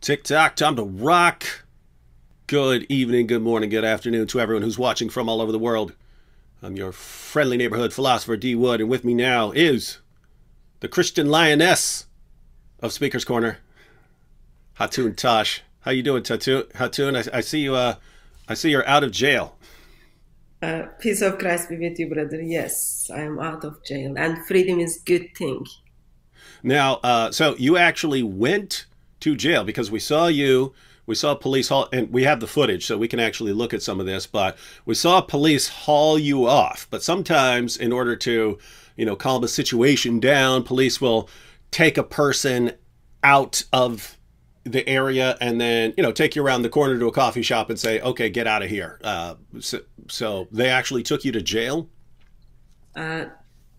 Tick tock, time to rock. Good evening, good morning, good afternoon to everyone who's watching from all over the world. I'm your friendly neighborhood philosopher, D Wood, and with me now is the Christian lioness of Speaker's Corner, Hatun Tash. How you doing, Hatun? Hatun, I, I see you. Uh, I see you're out of jail. Uh, peace of Christ be with you, brother. Yes, I am out of jail, and freedom is good thing. Now, uh, so you actually went to jail because we saw you we saw police haul and we have the footage so we can actually look at some of this but we saw police haul you off but sometimes in order to you know calm a situation down police will take a person out of the area and then you know take you around the corner to a coffee shop and say okay get out of here uh, so, so they actually took you to jail uh,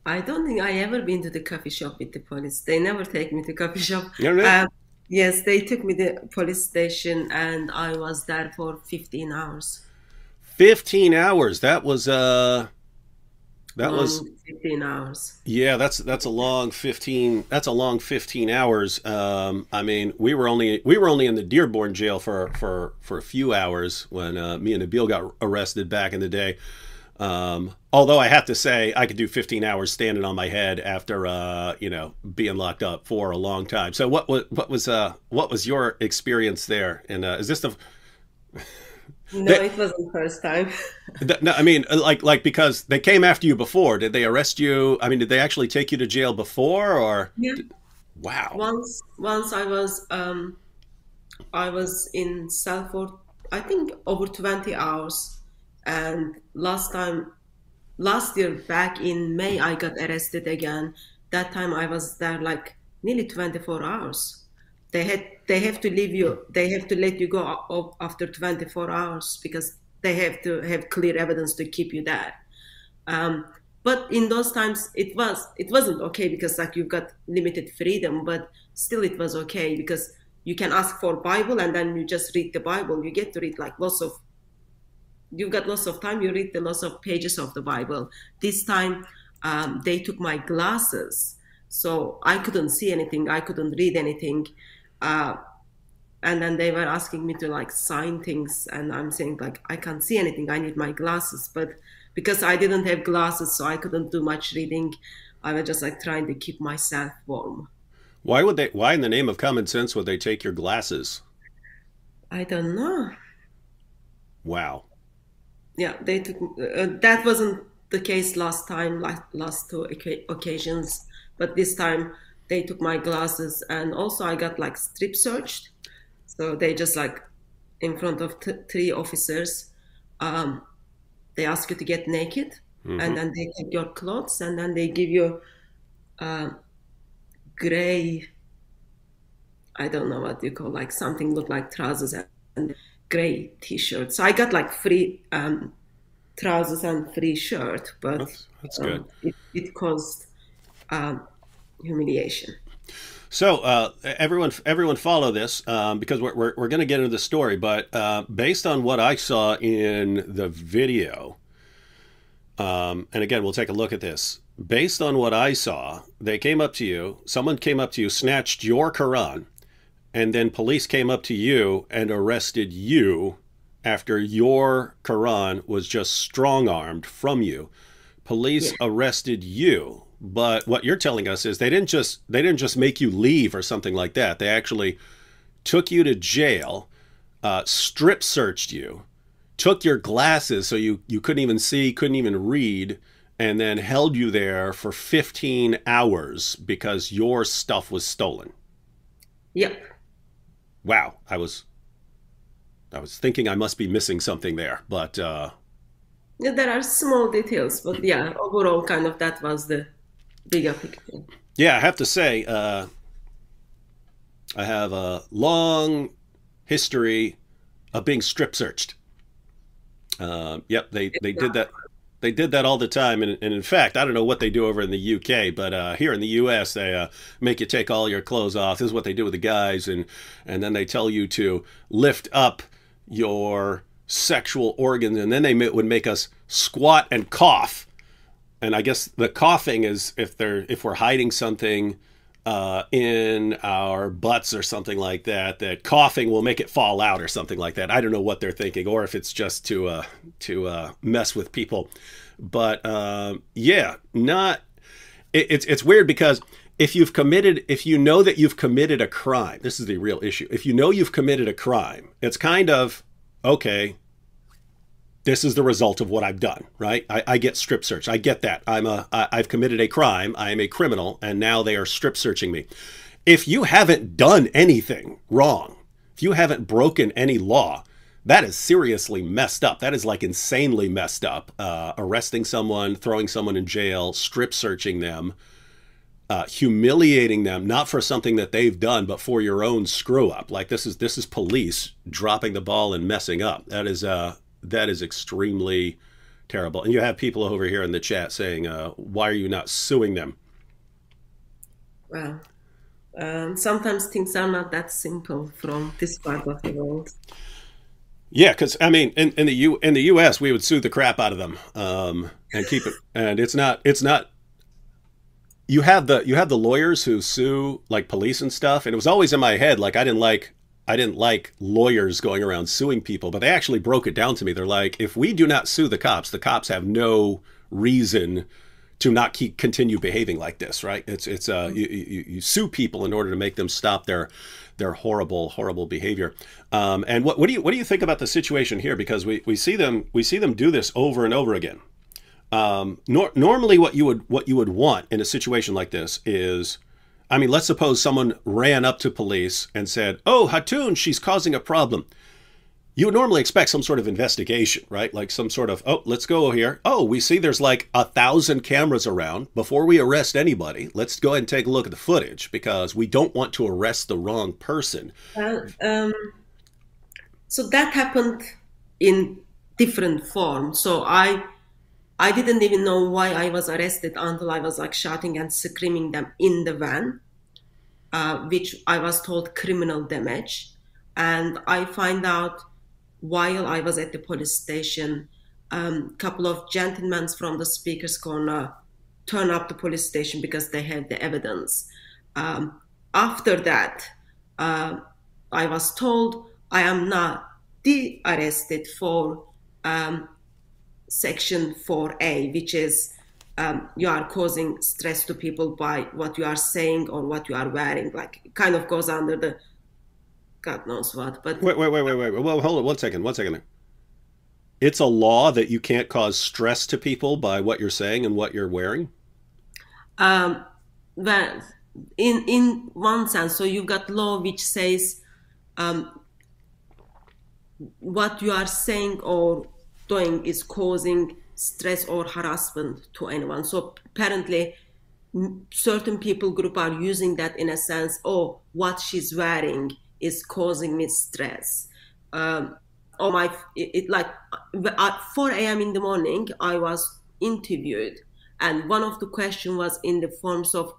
I don't think I ever been to the coffee shop with the police. They never take me to coffee shop. You know uh, Yes, they took me to the police station and I was there for 15 hours. 15 hours. That was uh that long was 15 hours. yeah, that's that's a long 15 that's a long 15 hours. Um I mean, we were only we were only in the Dearborn jail for for for a few hours when uh, me and Nabil got arrested back in the day. Um, although I have to say, I could do 15 hours standing on my head after, uh, you know, being locked up for a long time. So, what was what was uh, what was your experience there? And uh, is this the No, They- it wasn't first time. Th- No, I mean, like, like because they came after you before. Did they arrest you? I mean, did they actually take you to jail before, or Yeah. wow? Once, once I was, um, I was in cell for I think over 20 hours, and last time, last year back in May, I got arrested again. That time I was there like nearly 24 hours. They had they have to leave you. They have to let you go after 24 hours because they have to have clear evidence to keep you there. Um, but in those times it was it wasn't okay because like you've got limited freedom but still it was okay because you can ask for bible and then you just read the bible you get to read like lots of you've got lots of time you read the lots of pages of the bible this time um, they took my glasses so i couldn't see anything i couldn't read anything uh, and then they were asking me to like sign things and i'm saying like i can't see anything i need my glasses but because i didn't have glasses so i couldn't do much reading i was just like trying to keep myself warm Why would they? Why, in the name of common sense, would they take your glasses? i don't know Wow. Yeah they took uh, that wasn't the case last time like last two occasions but this time they took my glasses and also i got like strip searched. So they just like in front of t- three officers um, they ask you to get naked and then they take your clothes and then they give you uh, gray i don't know what you call like something look like trousers and gray t-shirt so i got like free um, trousers and free shirt but That's that's um, good. it, it caused um, humiliation So uh, everyone, everyone, follow this um, because we're we're, we're going to get into the story. But uh, based on what I saw in the video, um, and again, we'll take a look at this. Based on what I saw, they came up to you. Someone came up to you, snatched your Quran, and then police came up to you and arrested you after your Quran was just strong armed from you. Police arrested you, but what you're telling us is they didn't just they didn't just make you leave or something like that. They actually took you to jail, uh, strip searched you, took your glasses so you you couldn't even see, couldn't even read, and then held you there for 15 hours because your stuff was stolen. yep Wow, I was I was thinking I must be missing something there, but uh, Yeah, there are small details but yeah overall kind of that was the bigger picture Yeah, I have to say, uh, I have a long history of being strip searched. Uh, yep, they, they did that. They did that all the time, and, and in fact, I don't know what they do over in the UK, but uh, here in the US, they uh, make you take all your clothes off. This is what they do with the guys, and and then they tell you to lift up your sexual organs, and then they would make us squat and cough. And I guess the coughing is if they're if we're hiding something uh, in our butts or something like that. That coughing will make it fall out or something like that. I don't know what they're thinking, or if it's just to uh, to uh, mess with people. But um, yeah, not. It, it's it's weird because if you've committed, if you know that you've committed a crime, this is the real issue. If you know you've committed a crime, it's kind of okay this is the result of what I've done, right? I, I get strip searched. I get that. I'm a, I've committed a crime. I am a criminal, and now they are strip searching me. If you haven't done anything wrong, if you haven't broken any law, that is seriously messed up. That is like insanely messed up. Uh, arresting someone, throwing someone in jail, strip searching them, uh, humiliating them, not for something that they've done, but for your own screw up. Like this is this is police dropping the ball and messing up. That is uh, that is extremely terrible. And you have people over here in the chat saying, uh, "Why are you not suing them?" Well, um, sometimes things are not that simple from this part of the world. Yeah, because I mean, in, in the U in the U.S., we would sue the crap out of them um, and keep it. And it's not it's not. You have the you have the lawyers who sue like police and stuff, and it was always in my head like I didn't like I didn't like lawyers going around suing people, but they actually broke it down to me. They're like, if we do not sue the cops, the cops have no reason to not keep continue behaving like this, right? It's it's uh you, you, you sue people in order to make them stop their their horrible horrible behavior. Um, and what what do you what do you think about the situation here? Because we, we see them we see them do this over and over again. Um, nor, normally, what you would what you would want in a situation like this is I mean, let's suppose someone ran up to police and said, Oh, Hatun, she's causing a problem. You would normally expect some sort of investigation, right? Like some sort of, oh, let's go here. Oh, we see there's like a thousand cameras around. Before we arrest anybody, let's go ahead and take a look at the footage because we don't want to arrest the wrong person. Well, um, so that happened in different form. So I I didn't even know why I was arrested until I was like shouting and screaming them in the van, uh, which I was told criminal damage. And I find out while I was at the police station, a um, couple of gentlemen from the speaker's corner turn up the police station because they have the evidence. Um, after that, uh, I was told I am not de-arrested for um, section 4a, which is um, you are causing stress to people by what you are saying or what you are wearing. Like, it kind of goes under the God knows what. But wait, wait, wait, wait, wait. Well, hold on one second. One second. It's a law that you can't cause stress to people by what you're saying and what you're wearing. Um, well, in in one sense, so you've got law which says um, what you are saying or doing is causing stress or harassment to anyone. So apparently, certain people group are using that in a sense. Oh, what she's wearing is causing me stress. Um, oh my! It, it like at 4 a.m. in the morning, I was interviewed, and one of the questions was in the forms of,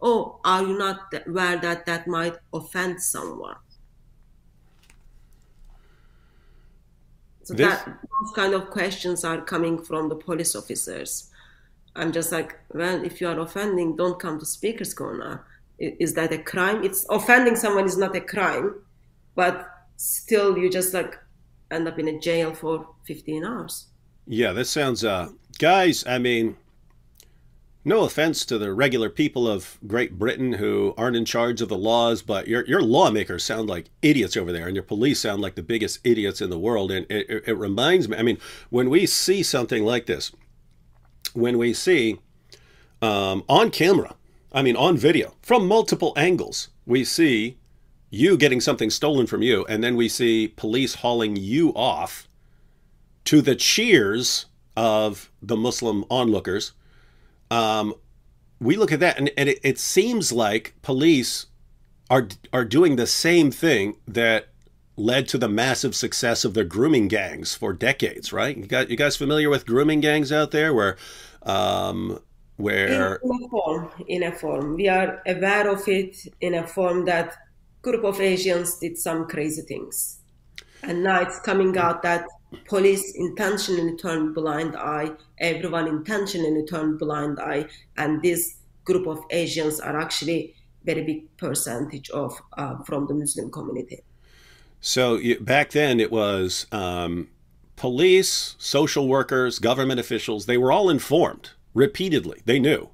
"Oh, are you not aware that that might offend someone?" So this... that those kind of questions are coming from the police officers. I'm just like, well, if you are offending, don't come to speaker's corner. Is that a crime? It's offending someone is not a crime, but still you just like end up in a jail for 15 hours. Yeah, that sounds, uh, guys, I mean, no offense to the regular people of Great Britain who aren't in charge of the laws, but your your lawmakers sound like idiots over there, and your police sound like the biggest idiots in the world. And it, it, it reminds me, I mean, when we see something like this, when we see um, on camera, I mean, on video, from multiple angles, we see you getting something stolen from you, and then we see police hauling you off to the cheers of the Muslim onlookers um, we look at that and, and it, it seems like police are are doing the same thing that led to the massive success of the grooming gangs for decades, right? You got you guys familiar with grooming gangs out there where um where in a form in a form we are aware of it in a form that group of Asians did some crazy things. And now it's coming out that police intentionally turned blind eye, everyone intentionally turned blind eye, and this group of Asians are actually very big percentage of uh, from the Muslim community. So you, back then it was um, police, social workers, government officials. They were all informed repeatedly. They knew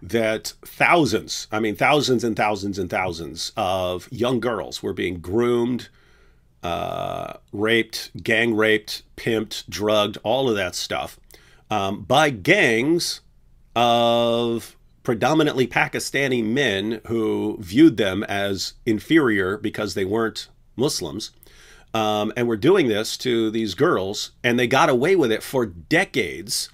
that thousands, I mean, thousands and thousands and thousands of young girls were being groomed, uh, raped, gang raped, pimped, drugged, all of that stuff um, by gangs of predominantly Pakistani men who viewed them as inferior because they weren't Muslims. Um, and were doing this to these girls, and they got away with it for decades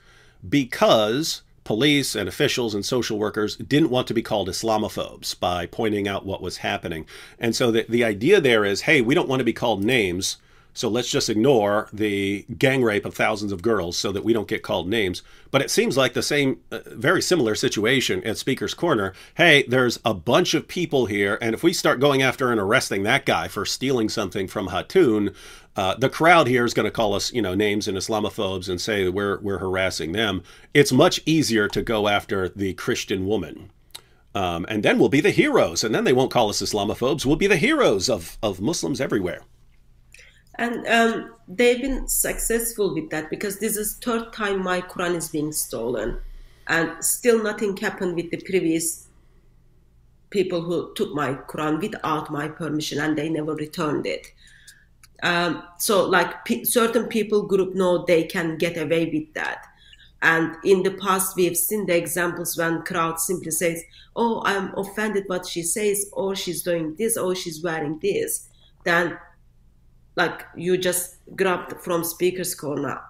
because police and officials and social workers didn't want to be called Islamophobes by pointing out what was happening. And so the, the idea there is hey, we don't want to be called names. So let's just ignore the gang rape of thousands of girls so that we don't get called names. But it seems like the same, uh, very similar situation at Speaker's Corner. Hey, there's a bunch of people here, and if we start going after and arresting that guy for stealing something from Hatun, uh, the crowd here is going to call us, you know, names and Islamophobes and say we're we're harassing them. It's much easier to go after the Christian woman. Um, and then we'll be the heroes, and then they won't call us Islamophobes. We'll be the heroes of, of Muslims everywhere and um, they've been successful with that because this is third time my Quran is being stolen, and still nothing happened with the previous people who took my Quran without my permission, and they never returned it. Um, so, like p- certain people group know they can get away with that. And in the past, we've seen the examples when crowd simply says, "Oh, I'm offended what she says," or "She's doing this," or "She's wearing this." Then like you just grabbed from speaker's corner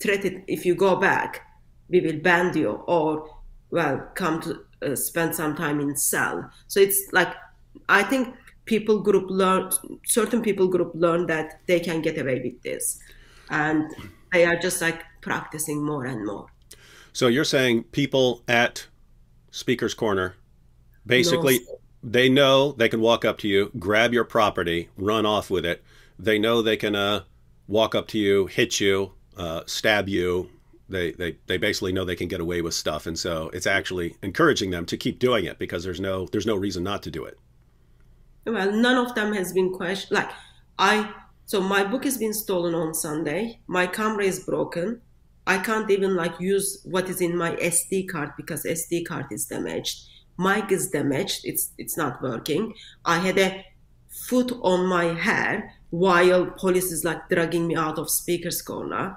threatened if you go back we will ban you or well come to uh, spend some time in cell so it's like i think people group learn certain people group learn that they can get away with this and they are just like practicing more and more so you're saying people at speaker's corner basically no. they know they can walk up to you grab your property run off with it they know they can uh, walk up to you, hit you, uh, stab you. They, they they basically know they can get away with stuff, and so it's actually encouraging them to keep doing it because there's no there's no reason not to do it. Well, none of them has been questioned. Like I, so my book has been stolen on Sunday. My camera is broken. I can't even like use what is in my SD card because SD card is damaged. Mic is damaged. It's it's not working. I had a foot on my hair while police is like dragging me out of speaker's corner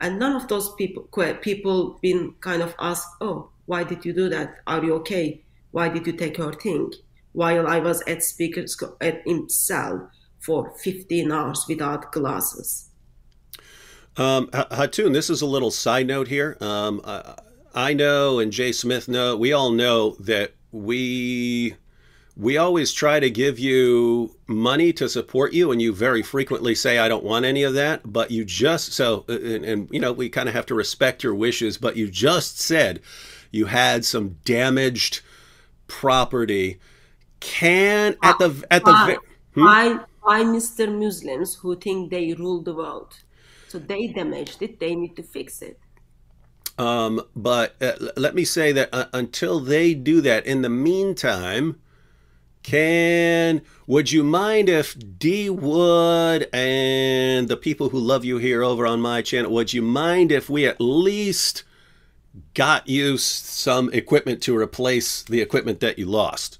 and none of those people people been kind of asked oh why did you do that are you okay why did you take your thing while i was at speaker's at in cell for 15 hours without glasses. Um, hatun this is a little side note here. Um, I, I know and jay smith know we all know that we we always try to give you money to support you and you very frequently say i don't want any of that but you just so and, and you know we kind of have to respect your wishes but you just said you had some damaged property can at the at the why, hmm? why, why mr muslims who think they rule the world so they damaged it they need to fix it um, but uh, let me say that uh, until they do that in the meantime can would you mind if D Wood and the people who love you here over on my channel, would you mind if we at least got you some equipment to replace the equipment that you lost?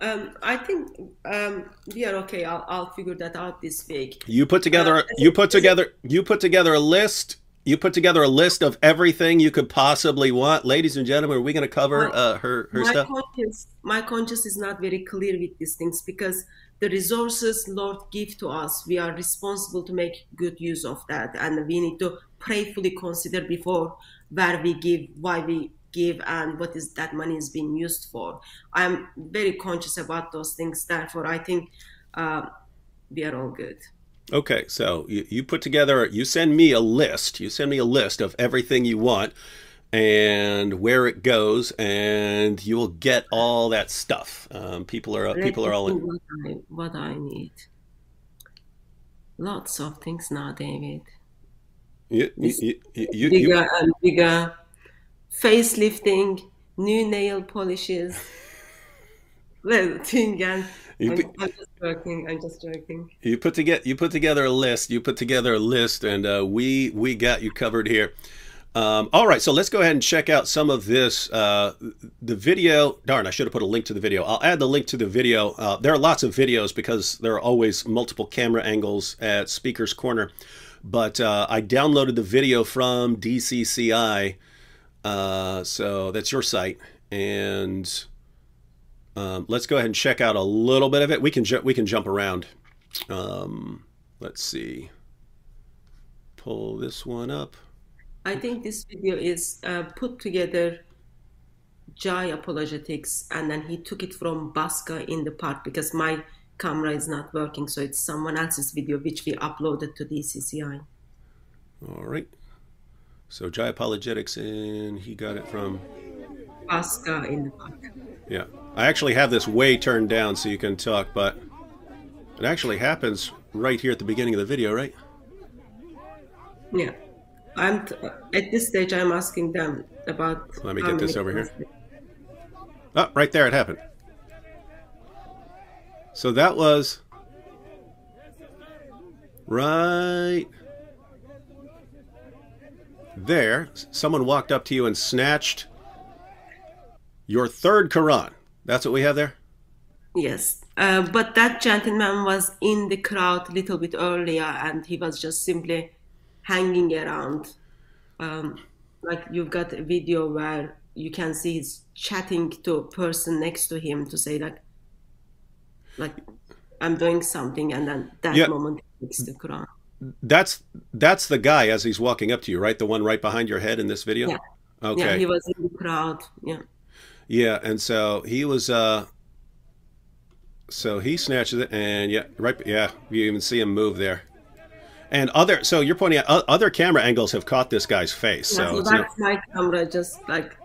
Um, I think um, we are okay. I'll, I'll figure that out this week. You put together. Uh, you put together. You put together a list you put together a list of everything you could possibly want. Ladies and gentlemen, are we going to cover uh, her, her my stuff? Conscience, my conscience is not very clear with these things because the resources Lord give to us, we are responsible to make good use of that. And we need to prayerfully consider before where we give, why we give, and what is that money is being used for. I'm very conscious about those things. Therefore, I think uh, we are all good. Okay, so you, you put together, you send me a list. You send me a list of everything you want and where it goes, and you will get all that stuff. Um, people are people are all in. What I, what I need. Lots of things now, David. You, you, you, bigger and bigger facelifting, new nail polishes. little thing, and You I'm, put, I'm just joking. I'm just joking. you put together you put together a list. You put together a list, and uh, we we got you covered here. Um, all right, so let's go ahead and check out some of this. Uh, the video, darn, I should have put a link to the video. I'll add the link to the video. Uh, there are lots of videos because there are always multiple camera angles at Speaker's Corner. But uh, I downloaded the video from DCCI, uh, so that's your site, and um, let's go ahead and check out a little bit of it. We can we can jump around. Um, let's see. Pull this one up. I think this video is uh, put together Jai Apologetics, and then he took it from Baska in the park because my camera is not working, so it's someone else's video which we uploaded to DCCI. All right. So Jai Apologetics, and he got it from. Baska in the park. Yeah. I actually have this way turned down so you can talk, but it actually happens right here at the beginning of the video, right? Yeah. I'm t- at this stage. I'm asking them about. Let me get this over here. Oh, right there it happened. So that was right there. Someone walked up to you and snatched your third Quran. That's what we have there? Yes, uh, but that gentleman was in the crowd a little bit earlier, and he was just simply hanging around. Um, like you've got a video where you can see he's chatting to a person next to him to say like, like I'm doing something, and then that Yeah. moment he takes the Quran. That's that's the guy as he's walking up to you, right? The one right behind your head in this video? Yeah. Okay. Yeah, he was in the crowd. Yeah. Yeah, and so he was uh so he snatches it and yeah, right yeah, you even see him move there. And other so you're pointing out other camera angles have caught this guy's face. Yeah, So so that's my camera just like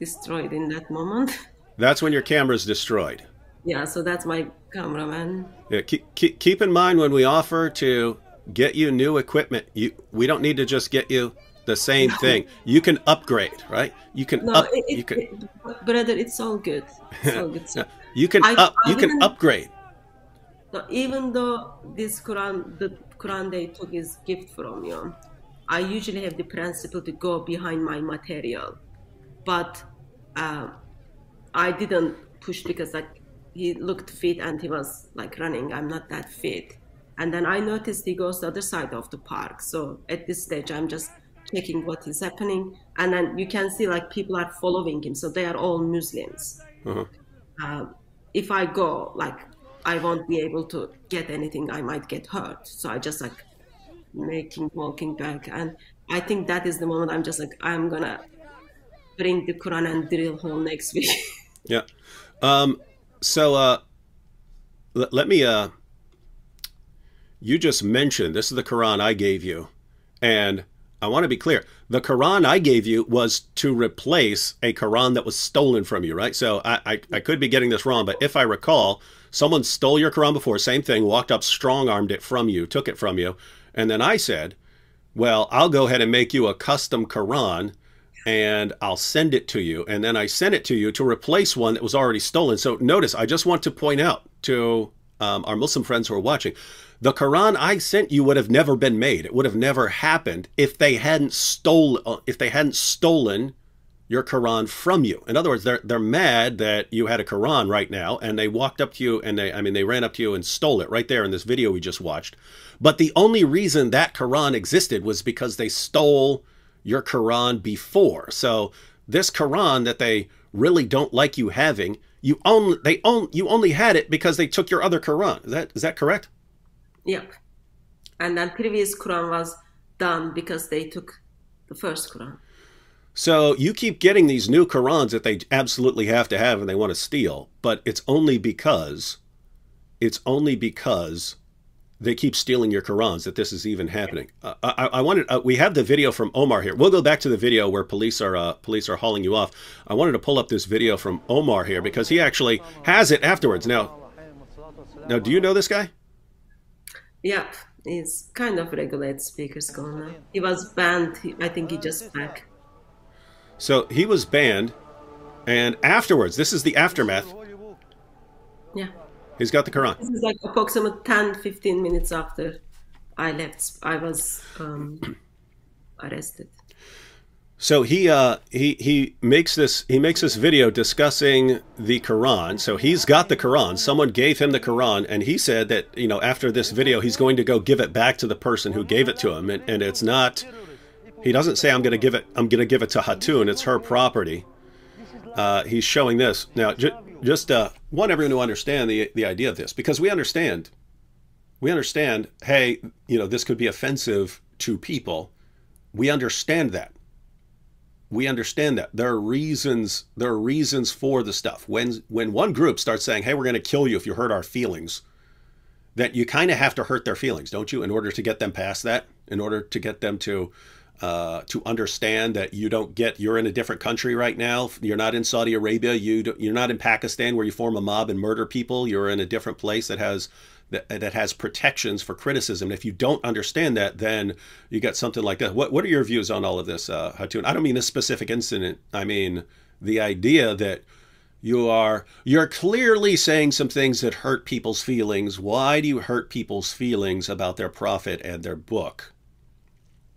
destroyed in that moment. that's when your camera's destroyed. yeah, so that's my cameraman. Yeah, keep, keep keep in mind when we offer to get you new equipment, you we don't need to just get you the same thing. You can upgrade, right? You can No, up it, you can it- brother, it's all good. It's all good. So, you can I- up I you can upgrade. so even though this Quran, the Quran they took is gift from you, I usually have the principle to go behind my material, but uh, I didn't push because like he looked fit and he was like running. I'm not that fit. And then I noticed he goes the other side of the park. So at this stage, I'm just checking what is happening. And then you can see like people are following him. So they are all Muslims. Uh-huh. Uh, if I go, like, I won't be able to get anything. I might get hurt. So I just like making walking back. And I think that is the moment I'm just like, I'm gonna bring the Quran and drill hole next week. Yeah. Um, so uh, l- let me. Uh, you just mentioned this is the Quran I gave you, and I want to be clear. The Quran I gave you was to replace a Quran that was stolen from you, right? So I, I, I could be getting this wrong, but if I recall, someone stole your Quran before, same thing, walked up, strong armed it from you, took it from you, and then I said, well, I'll go ahead and make you a custom Quran and I'll send it to you. And then I sent it to you to replace one that was already stolen. So notice, I just want to point out to um, our Muslim friends who are watching the Quran I sent you would have never been made. It would have never happened if they hadn't stolen uh, if they hadn't stolen your Quran from you. In other words, they're they're mad that you had a Quran right now, and they walked up to you and they I mean they ran up to you and stole it right there in this video we just watched. But the only reason that Quran existed was because they stole your Quran before. So this Quran that they really don't like you having, you only they own you only had it because they took your other Quran. Is that is that correct? Yep. And then previous Quran was done because they took the first Quran. So you keep getting these new Qurans that they absolutely have to have and they want to steal, but it's only because it's only because they keep stealing your Qurans that this is even happening. Uh, I, I wanted uh, we have the video from Omar here. We'll go back to the video where police are uh, police are hauling you off. I wanted to pull up this video from Omar here because he actually has it afterwards. Now, now, do you know this guy? Yep. He's kind of regulate speakers going on. He was banned. He, I think he just back. So he was banned, and afterwards, this is the aftermath. Yeah. He's got the Quran. This is like approximately 10, 15 minutes after I left. I was um, arrested. So he uh, he he makes this he makes this video discussing the Quran. So he's got the Quran. Someone gave him the Quran, and he said that you know after this video he's going to go give it back to the person who gave it to him, and, and it's not. He doesn't say I'm going to give it. I'm going to give it to Hatun. It's her property. Uh, he's showing this now. Ju- just uh, want everyone to understand the the idea of this because we understand. We understand. Hey, you know this could be offensive to people. We understand that we understand that. There are reasons there are reasons for the stuff. When when one group starts saying hey we're going to kill you if you hurt our feelings that you kind of have to hurt their feelings don't you in order to get them past that? In order to get them to uh, to understand that you don't get you're in a different country right now. You're not in saudi arabia. You you're not in pakistan where you form a mob and murder people. You're in a different place that has that, that has protections for criticism. If you don't understand that, then you get something like that. What What are your views on all of this, uh, Hatun? I don't mean this specific incident. I mean the idea that you are you're clearly saying some things that hurt people's feelings. Why do you hurt people's feelings about their prophet and their book?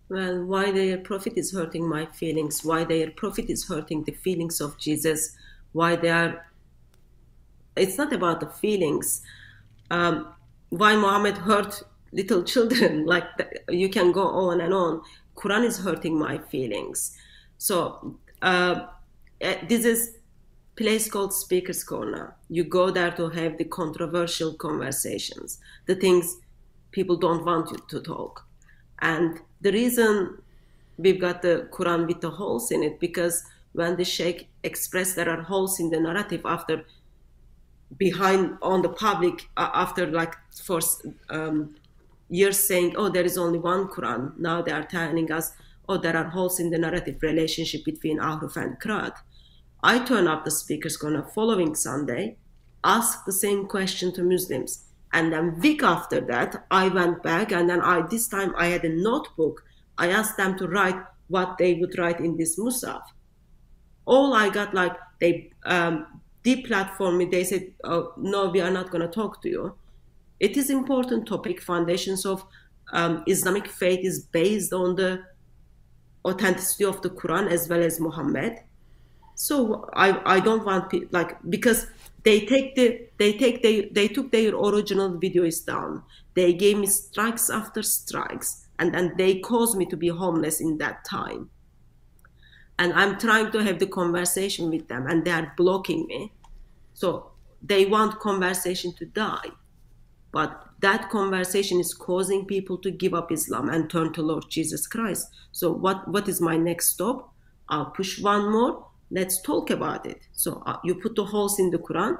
Well, why their prophet is hurting my feelings? Why their prophet is hurting the feelings of Jesus? Why they are? It's not about the feelings. Um, why Muhammad hurt little children. Like you can go on and on. Quran is hurting my feelings. So uh, eh, this is place called Speaker's Corner. You go there to have the controversial conversations, the things people don't want you to talk. And the reason we've got the Quran with the holes in it because when the Sheikh expressed there are holes in the narrative after behind on the public uh, after like for um, years saying, oh, there is only one Quran. Now they are telling us, oh, there are holes in the narrative relationship between Ahruf and Qiraat. I turn up the speaker's corner following Sunday, ask the same question to Muslims. And then week after that, I went back and then I this time I had a notebook. I asked them to write what they would write in this Mushaf. All I got like they um, deplatform me. They said, oh, no, we are not going to talk to you. It is important topic. Foundations of um, Islamic faith is based on the authenticity of the Quran as well as Muhammad. So I, I don't want like because they take the they take they they took their original videos down. They gave me strikes after strikes, and then they caused me to be homeless in that time and I'm trying to have the conversation with them and they are blocking me. So they want conversation to die. But that conversation is causing people to give up Islam and turn to Lord Jesus Christ. So what, what is my next stop? I'll push one more. Let's talk about it. So uh, you put the holes in the Quran.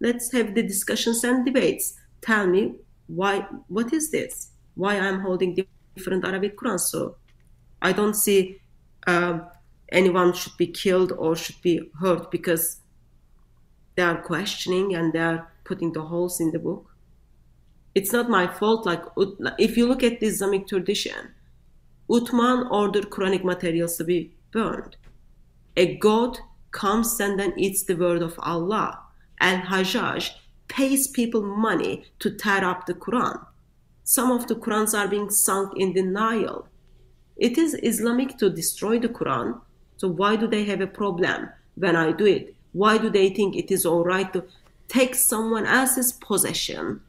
Let's have the discussions and debates. Tell me why. What is this? Why I'm holding different Arabic Quran? So I don't see uh, anyone should be killed or should be hurt because they are questioning and they are putting the holes in the book. It's not my fault. Like if you look at the Islamic tradition, Uthman ordered Quranic materials to be burned. A god comes and then eats the word of Allah. Al Hajjaj pays people money to tear up the Quran. Some of the Qurans are being sunk in the Nile. It is Islamic to destroy the Quran so why do they have a problem when I do it? Why do they think it is all right to take someone else's possession,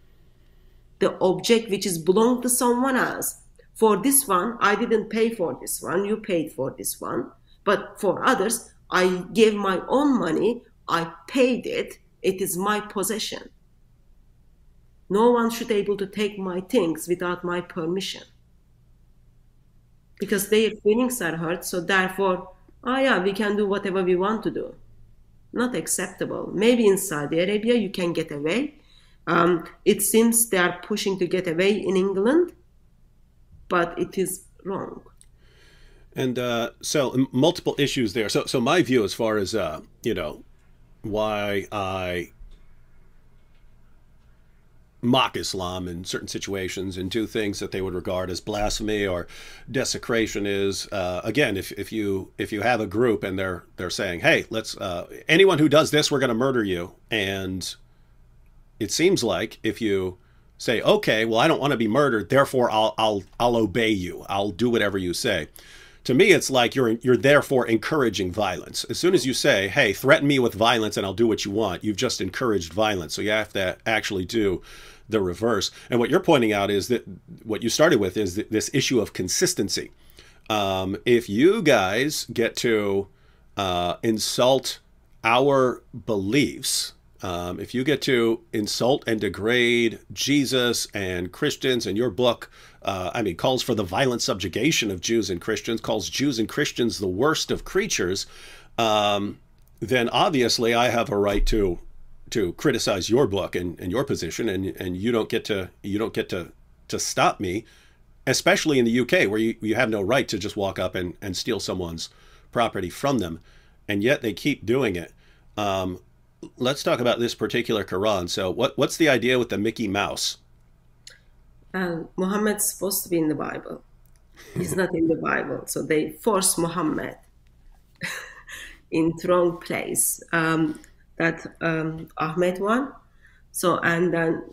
the object which is belong to someone else? For this one, I didn't pay for this one. You paid for this one. But for others, I gave my own money. I paid it. It is my possession. No one should able to take my things without my permission. Because their feelings are hurt, so therefore oh yeah, we can do whatever we want to do. Not acceptable. Maybe in Saudi Arabia you can get away. Um, it seems they are pushing to get away in England, but it is wrong. And uh, so multiple issues there. So, so my view as far as uh, you know, why I mock Islam in certain situations and do things that they would regard as blasphemy or desecration is uh, again if, if you if you have a group and they're they're saying hey let's uh, anyone who does this we're going to murder you and it seems like if you say, okay, well, I don't want to be murdered, therefore I'll I'll I'll obey you. I'll do whatever you say. To me, it's like you're you're therefore encouraging violence. As soon as you say, hey, threaten me with violence and I'll do what you want, you've just encouraged violence. So you have to actually do the reverse. And what you're pointing out is that what you started with is this issue of consistency. Um, if you guys get to uh, insult our beliefs, um, if you get to insult and degrade Jesus and Christians and your book, uh, I mean, calls for the violent subjugation of Jews and Christians, calls Jews and Christians the worst of creatures, um, then obviously I have a right to to criticize your book and, and your position, and and you don't get to you don't get to to stop me, especially in the UK where you, you have no right to just walk up and, and steal someone's property from them, and yet they keep doing it. Um, let's talk about this particular Quran. So, what what's the idea with the Mickey Mouse? Um, Muhammad's supposed to be in the Bible. He's not in the Bible, so they force Muhammad in wrong place. Um, that um, Ahmed one. So and then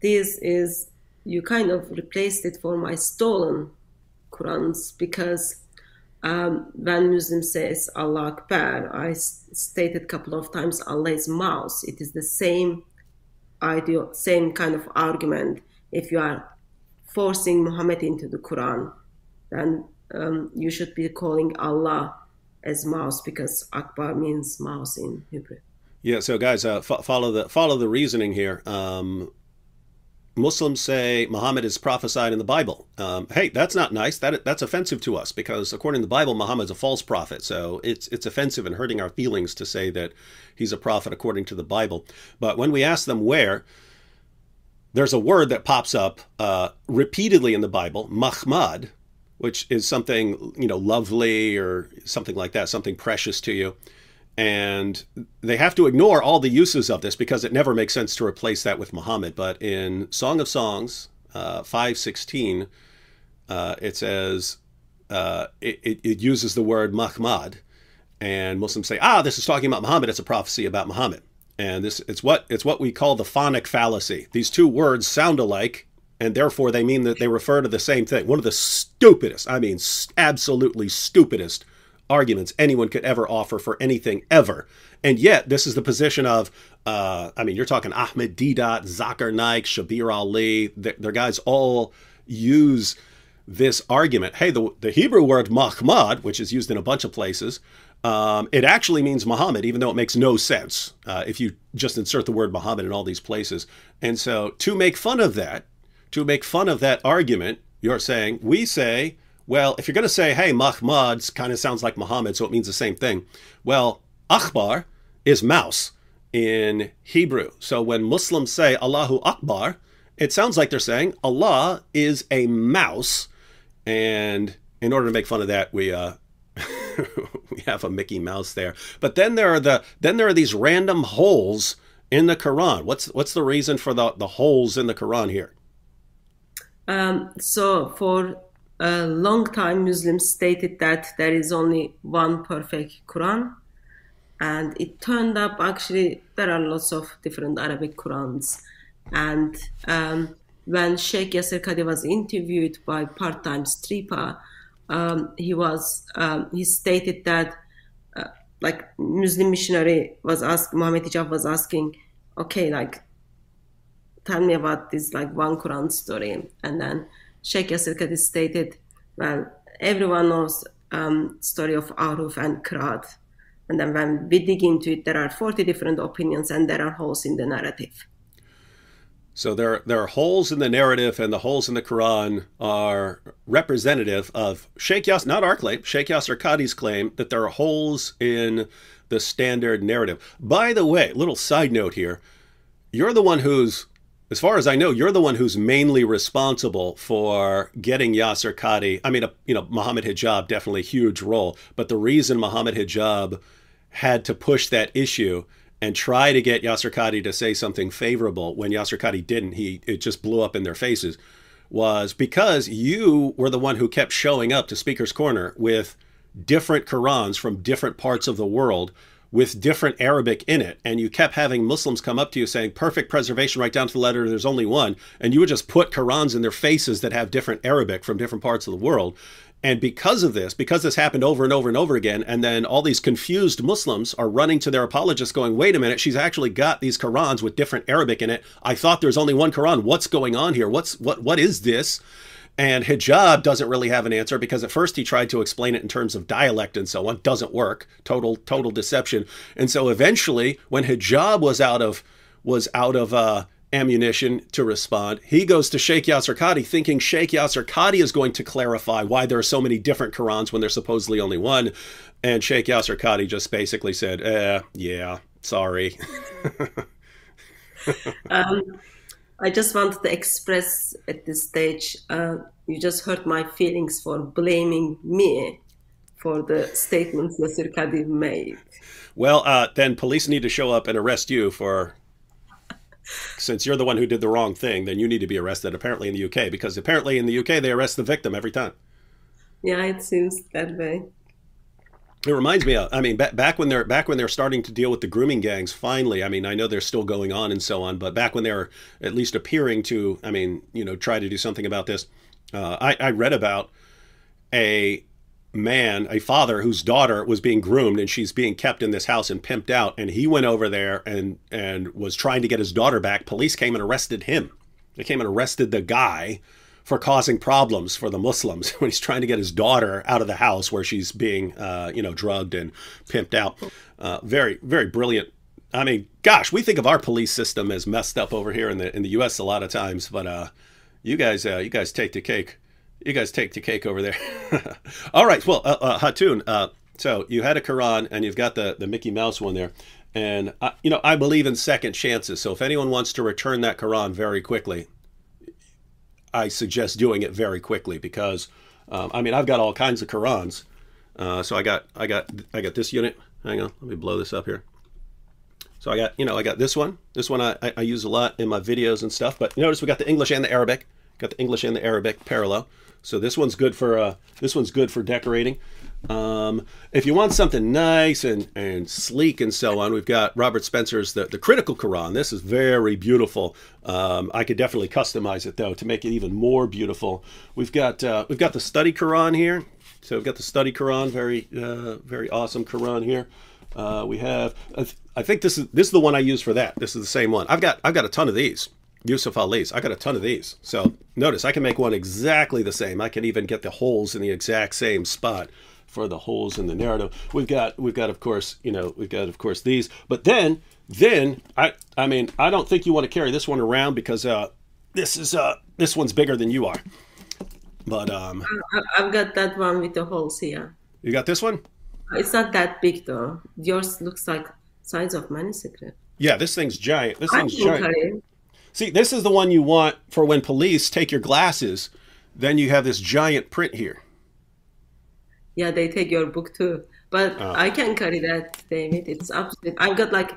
this is you kind of replaced it for my stolen Qurans because um, when Muslim says Allah Akbar, I stated a couple of times Allah is mouse. It is the same idea, same kind of argument. If you are forcing Muhammad into the Quran, then um, you should be calling Allah as mouse because Akbar means mouse in Hebrew. Yeah. So guys, uh, follow the follow the reasoning here. Um, Muslims say Muhammad is prophesied in the Bible. Um, hey, that's not nice. That that's offensive to us because according to the Bible, Muhammad's a false prophet. So it's it's offensive and hurting our feelings to say that he's a prophet according to the Bible. But when we ask them where, there's a word that pops up uh, repeatedly in the Bible, Mahmad, which is something you know lovely or something like that, something precious to you and they have to ignore all the uses of this because it never makes sense to replace that with Muhammad. But in Song of Songs, uh, 516, uh, it says, uh, it, it, uses the word Mahmad, and Muslims say, ah, this is talking about Muhammad. It's a prophecy about Muhammad. And this it's what it's what we call the phonic fallacy. These two words sound alike, and therefore they mean that they refer to the same thing. One of the stupidest, I mean, absolutely stupidest arguments anyone could ever offer for anything ever. And yet, this is the position of, uh, I mean, you're talking Ahmed Deedat, Zakir Naik, Shabir Ali. Their guys all use this argument. Hey, the, the Hebrew word Mahmad, which is used in a bunch of places, um, it actually means Muhammad, even though it makes no sense uh, if you just insert the word Muhammad in all these places. And so, to make fun of that, to make fun of that argument, you're saying, we say, well, if you're going to say, hey, Mahmud kind of sounds like Muhammad, so it means the same thing. Well, Akbar is mouse in Hebrew. So when Muslims say Allahu Akbar, it sounds like they're saying Allah is a mouse. And in order to make fun of that, we uh, we have a Mickey Mouse there. But then there are the then there are these random holes in the Quran. What's what's the reason for the the holes in the Quran here? Um, so for a long time Muslims stated that there is only one perfect Quran, and it turned up actually there are lots of different Arabic Qurans. And um, when Sheikh Yasser Qadhi was interviewed by part-time Stripa, um, he was um, he stated that uh, like Muslim missionary was asked Muhammad Hijab was asking, okay, like tell me about this like one Quran story, and then Sheikh Yasser stated, well, everyone knows um, story of Ahruf and Qiraat. And then when we dig into it, there are 40 different opinions and there are holes in the narrative. So there, there are holes in the narrative, and the holes in the Quran are representative of Sheikh Yasser, not our claim, Sheikh Yasser Qadhi's claim that there are holes in the standard narrative. By the way, little side note here, you're the one who's as far as I know, you're the one who's mainly responsible for getting Yasser Qadhi. I mean, a, you know, Muhammad Hijab definitely a huge role, but the reason Muhammad Hijab had to push that issue and try to get Yasser Qadhi to say something favorable when Yasser Qadhi didn't, he it just blew up in their faces, was because you were the one who kept showing up to Speaker's Corner with different Qurans from different parts of the world with different Arabic in it, and you kept having Muslims come up to you saying, perfect preservation right down to the letter, there's only one, and you would just put Qurans in their faces that have different Arabic from different parts of the world. And because of this, because this happened over and over and over again, and then all these confused Muslims are running to their apologists going, wait a minute, she's actually got these Qurans with different Arabic in it. I thought there's only one Quran. What's going on here? What's what what is this? And hijab doesn't really have an answer because at first he tried to explain it in terms of dialect and so on. Doesn't work. Total total deception. And so eventually, when hijab was out of was out of uh, ammunition to respond, he goes to Sheikh Yasir Qadhi, thinking Sheikh Yasir Qadhi is going to clarify why there are so many different Qurans when there's supposedly only one. And Sheikh Yasir Qadhi just basically said, "Eh, yeah, sorry." um, I just wanted to express at this stage, uh, you just hurt my feelings for blaming me for the statements Yasir Qadhi made. Well, uh, then police need to show up and arrest you for. Since you're the one who did the wrong thing, then you need to be arrested. Apparently in the UK, because apparently in the UK they arrest the victim every time. Yeah, it seems that way. It reminds me of, I mean, back, when they're back when they're starting to deal with the grooming gangs. Finally, I mean, I know they're still going on and so on, but back when they're at least appearing to, I mean, you know, try to do something about this. Uh, I, I read about a man, a father whose daughter was being groomed and she's being kept in this house and pimped out, and he went over there and and was trying to get his daughter back. Police came and arrested him. They came and arrested the guy for causing problems for the Muslims when he's trying to get his daughter out of the house where she's being, uh, you know, drugged and pimped out. Uh, very, very brilliant. I mean, gosh, we think of our police system as messed up over here in the in the U.S. a lot of times, but uh, you guys, uh, you guys take the cake. You guys take the cake over there. All right, well, uh, uh, Hatun. So you had a Quran and you've got the the Mickey Mouse one there. And, you know, I believe in second chances. So if anyone wants to return that Quran very quickly, I suggest doing it very quickly because um, I mean I've got all kinds of Qurans. Uh, so I got I got I got this unit. Hang on, let me blow this up here. So I got you know I got this one. This one I, I use a lot in my videos and stuff. But notice we got the English and the Arabic. Got the English and the Arabic parallel. So this one's good for uh, this one's good for decorating. Um, if you want something nice and, and sleek and so on, we've got Robert Spencer's the, the Critical Quran. This is very beautiful. Um, I could definitely customize it though to make it even more beautiful. We've got uh, we've got the Study Quran here. So we've got the Study Quran, very uh, very awesome Quran here. Uh, we have I think this is this is the one I use for that. This is the same one. I've got I've got a ton of these. Yusuf Ali's. I got a ton of these. So notice I can make one exactly the same. I can even get the holes in the exact same spot for the holes in the narrative. We've got we've got of course you know we've got of course these, but then then I I mean I don't think you want to carry this one around because uh, this is uh this one's bigger than you are. But um, I've got that one with the holes here. You got this one? It's not that big though. Yours looks like size of manuscript. Yeah, this thing's giant. This thing's giant. See, this is the one you want for when police take your glasses. Then you have this giant print here yeah, they take your book too. But oh. I can carry that, David. It's absolutely. I've got like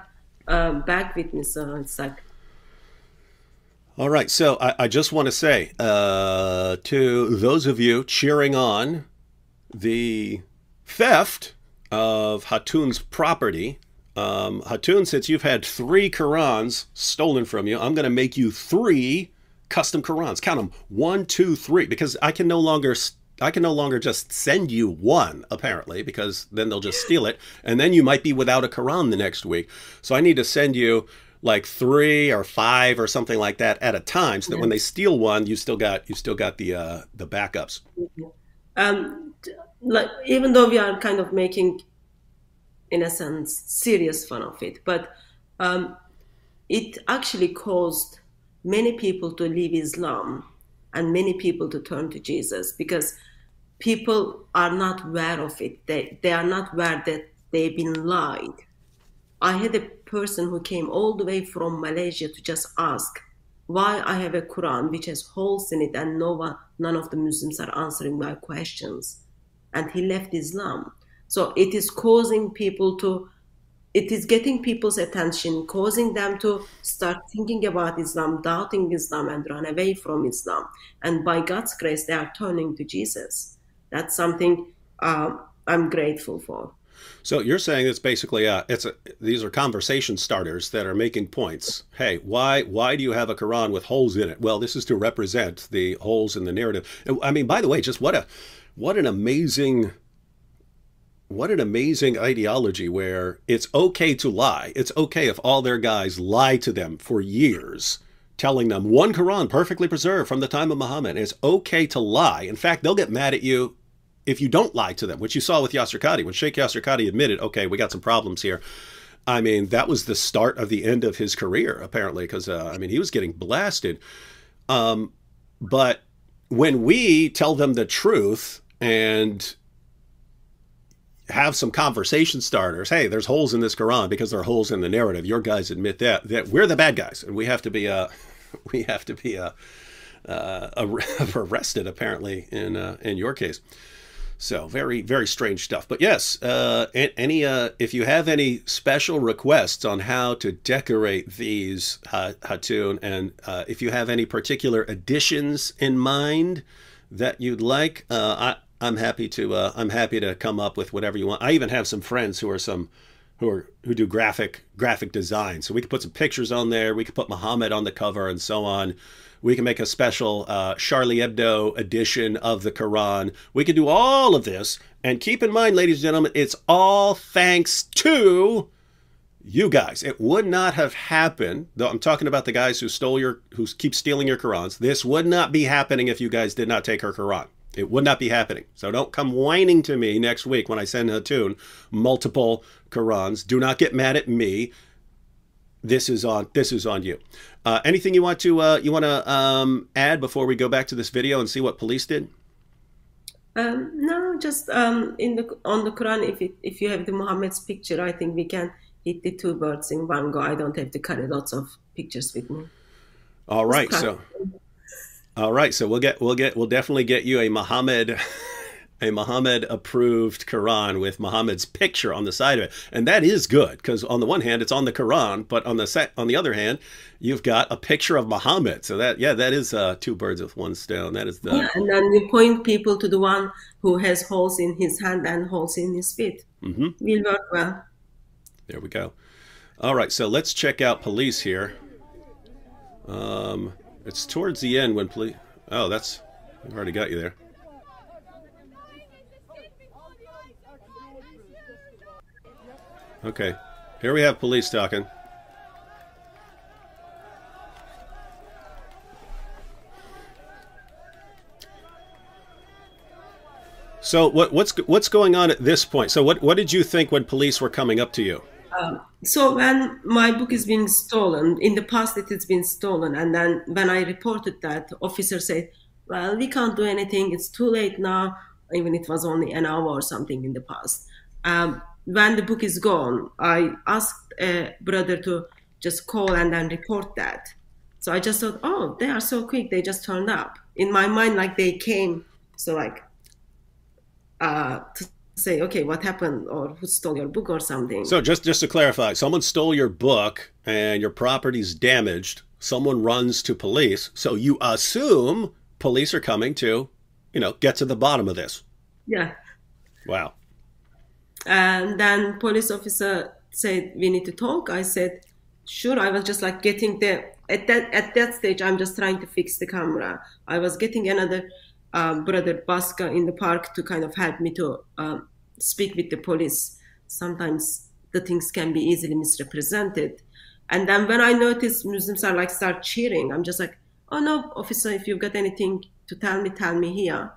um, back with me, so it's like. All right, so I, I just want to say uh, to those of you cheering on the theft of Hatun's property, um, Hatun, since you've had three Qurans stolen from you, I'm going to make you three custom Qurans. Count them one, two, three, because I can no longer I can no longer just send you one, apparently, because then they'll just steal it, and then you might be without a Quran the next week. So I need to send you like three or five or something like that at a time, so that when they steal one, you still got you still got the uh, the backups. Um, like even though we are kind of making, in a sense, serious fun of it, but um, it actually caused many people to leave Islam and many people to turn to Jesus because people are not aware of it. They, they are not aware that they've been lied. I had a person who came all the way from Malaysia to just ask why I have a Quran which has holes in it and no one, none of the Muslims are answering my questions. And he left Islam. So it is causing people to, it is getting people's attention, causing them to start thinking about Islam, doubting Islam, and run away from Islam. And by God's grace, they are turning to Jesus that's something uh, I'm grateful for. So you're saying it's basically a, it's a, these are conversation starters that are making points. Hey, why why do you have a Quran with holes in it? Well, this is to represent the holes in the narrative. I mean, by the way, just what a what an amazing what an amazing ideology where it's okay to lie. It's okay if all their guys lie to them for years, telling them one Quran perfectly preserved from the time of Muhammad. It's okay to lie. In fact, they'll get mad at you if you don't lie to them, which you saw with Yasir Qadhi. When Sheikh Yasir Qadhi admitted, okay, we got some problems here. I mean, that was the start of the end of his career, apparently, because, uh, I mean, he was getting blasted. Um, but when we tell them the truth and have some conversation starters. Hey, there's holes in this Quran because there are holes in the narrative. Your guys admit that that we're the bad guys, and we have to be uh, we have to be uh, uh, arrested apparently in uh, in your case. So very very strange stuff. But yes, uh, any uh, if you have any special requests on how to decorate these uh, Hatun, and uh, if you have any particular additions in mind that you'd like, uh, I I'm happy to uh, I'm happy to come up with whatever you want. I even have some friends who are some who are who do graphic graphic design. So we could put some pictures on there. We could put Muhammad on the cover and so on. We can make a special uh, Charlie Hebdo edition of the Quran. We could do all of this. And keep in mind, ladies and gentlemen, it's all thanks to you guys. It would not have happened. Though I'm talking about the guys who stole your, who keep stealing your Qurans. This would not be happening if you guys did not take her Quran. It would not be happening. So don't come whining to me next week when I send Hatun multiple Qurans. Do not get mad at me. This is on this is on you. Uh, anything you want to uh, you want to um, add before we go back to this video and see what police did? Um, no, just um, in the on the Quran. If it, if you have the Muhammad's picture, I think we can hit the two birds in one go. I don't have to carry lots of pictures with me. All right, so all right, so we'll get we'll get we'll definitely get you a Muhammad a Muhammad approved Quran with Muhammad's picture on the side of it. And that is good because on the one hand it's on the Quran, but on the set on the other hand, you've got a picture of Muhammad. So that yeah, that is uh, two birds with one stone. That is the Yeah, and then you point people to the one who has holes in his hand and holes in his feet. Mm-hmm. Will work well. There we go. All right, so let's check out police here. Um it's towards the end when police... Oh, that's... I've already got you there. Okay. Here we have police talking. So what, what's what's going on at this point? So what what did you think when police were coming up to you? Um, so when my book is being stolen, in the past it has been stolen, and then when I reported that, officer said, "Well, we can't do anything. It's too late now. Even it was only an hour or something in the past." Um, when the book is gone, I asked a brother to just call and then report that. So I just thought, "Oh, they are so quick. They just turned up." In my mind, like they came. So like uh, to say, okay, what happened or who stole your book or something. So just just to clarify, someone stole your book and your property's damaged. Someone runs to police, so you assume police are coming to, you know, get to the bottom of this. Yeah. Wow. And then police officer said we need to talk. I said, sure. I was just like getting the at that at that stage. I'm just trying to fix the camera. I was getting another um, brother Baska in the park to kind of help me to um, speak with the police. Sometimes the things can be easily misrepresented. And then when I notice Muslims are like start cheering, I'm just like, oh no, officer, if you've got anything to tell me, tell me here.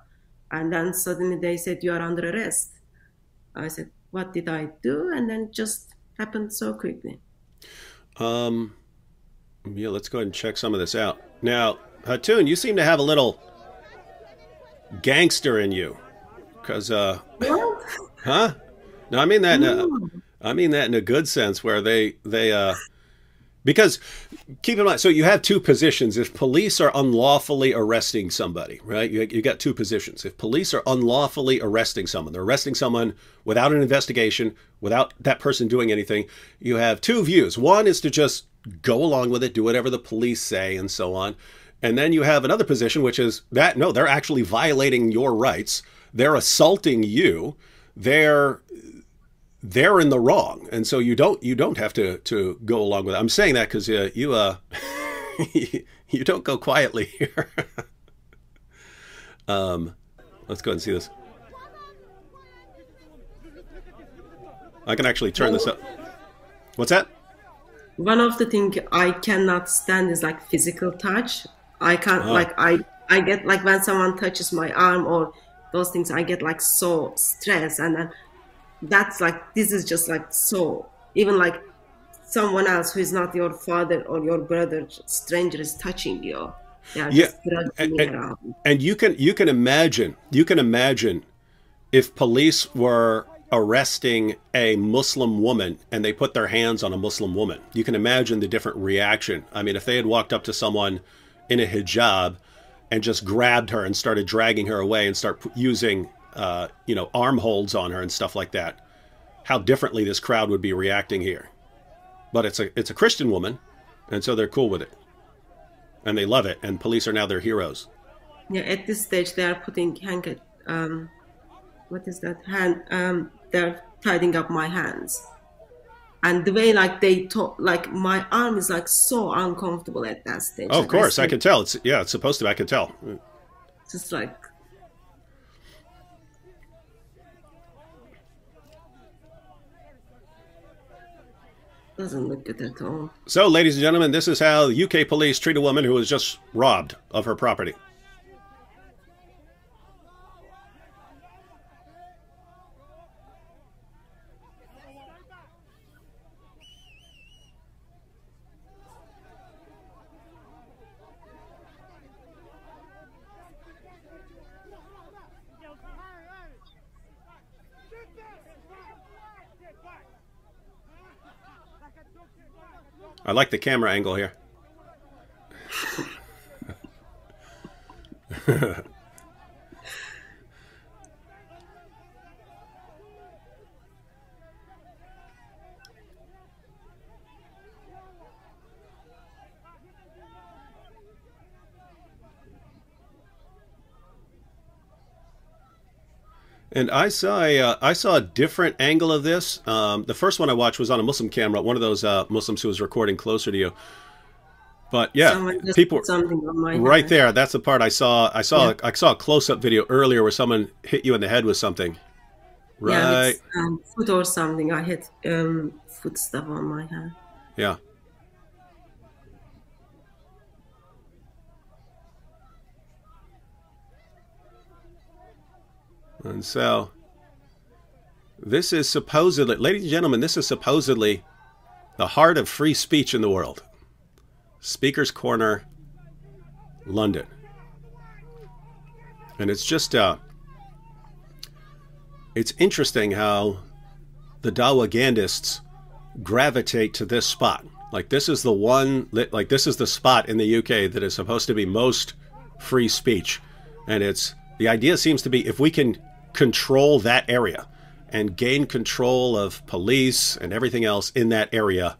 And then suddenly they said, you are under arrest. I said, what did I do? And then it just happened so quickly. Um, yeah, let's go ahead and check some of this out. Now, Hatun, you seem to have a little gangster in you, because uh, huh? No, I mean that. In a, I mean that in a good sense, where they they uh, because keep in mind, so you have two positions. If police are unlawfully arresting somebody, right? You, you got two positions. If police are unlawfully arresting someone, they're arresting someone without an investigation, without that person doing anything. You have two views. One is to just go along with it, do whatever the police say, and so on. And then you have another position, which is that no, they're actually violating your rights. They're assaulting you. They're they're in the wrong, and so you don't you don't have to to go along with it. I'm saying that because uh, you uh you don't go quietly here. um, let's go ahead and see this. I can actually turn this up. What's that? One of the thing I cannot stand is like physical touch. I can't Oh. like I I get like when someone touches my arm or those things I get like so stressed and then that's like this is just like so even like someone else who is not your father or your brother stranger is touching you. yeah, Yeah, and- and- And you can you can imagine you can imagine if police were arresting a Muslim woman and they put their hands on a Muslim woman. You can imagine the different reaction. I mean, if they had walked up to someone in a hijab and just grabbed her and started dragging her away and start using uh, you know arm holds on her and stuff like that, how differently this crowd would be reacting here. But it's a it's a Christian woman, and so they're cool with it, and they love it. And police are now their heroes. Yeah, at this stage they are putting hand, Um, what is that hand? Um, they're tidying up my hands, and the way like they talk, like my arm is like so uncomfortable at that stage. Oh, of Like, course, I still- can tell. It's yeah, it's supposed to. I can tell. Just like doesn't look good at all. So, ladies and gentlemen, this is how UK police treat a woman who was just robbed of her property. I like the camera angle here. And I saw a, uh, I saw a different angle of this. Um, the first one I watched was on a Muslim camera, one of those uh, Muslims who was recording closer to you. But yeah, people something on my right there. That's the part I saw. I saw. Yeah. I saw a close-up video earlier where someone hit you in the head with something. Yeah, Right. with um, foot or something. I had um, foot stuff on my hand. Yeah. And so, this is supposedly, ladies and gentlemen, this is supposedly the heart of free speech in the world. Speaker's Corner, London. And it's just, uh, it's interesting how the Dawagandists gravitate to this spot. Like this is the one, like this is the spot in the UK that is supposed to be most free speech, and it's the idea seems to be if we can control that area and gain control of police and everything else in that area,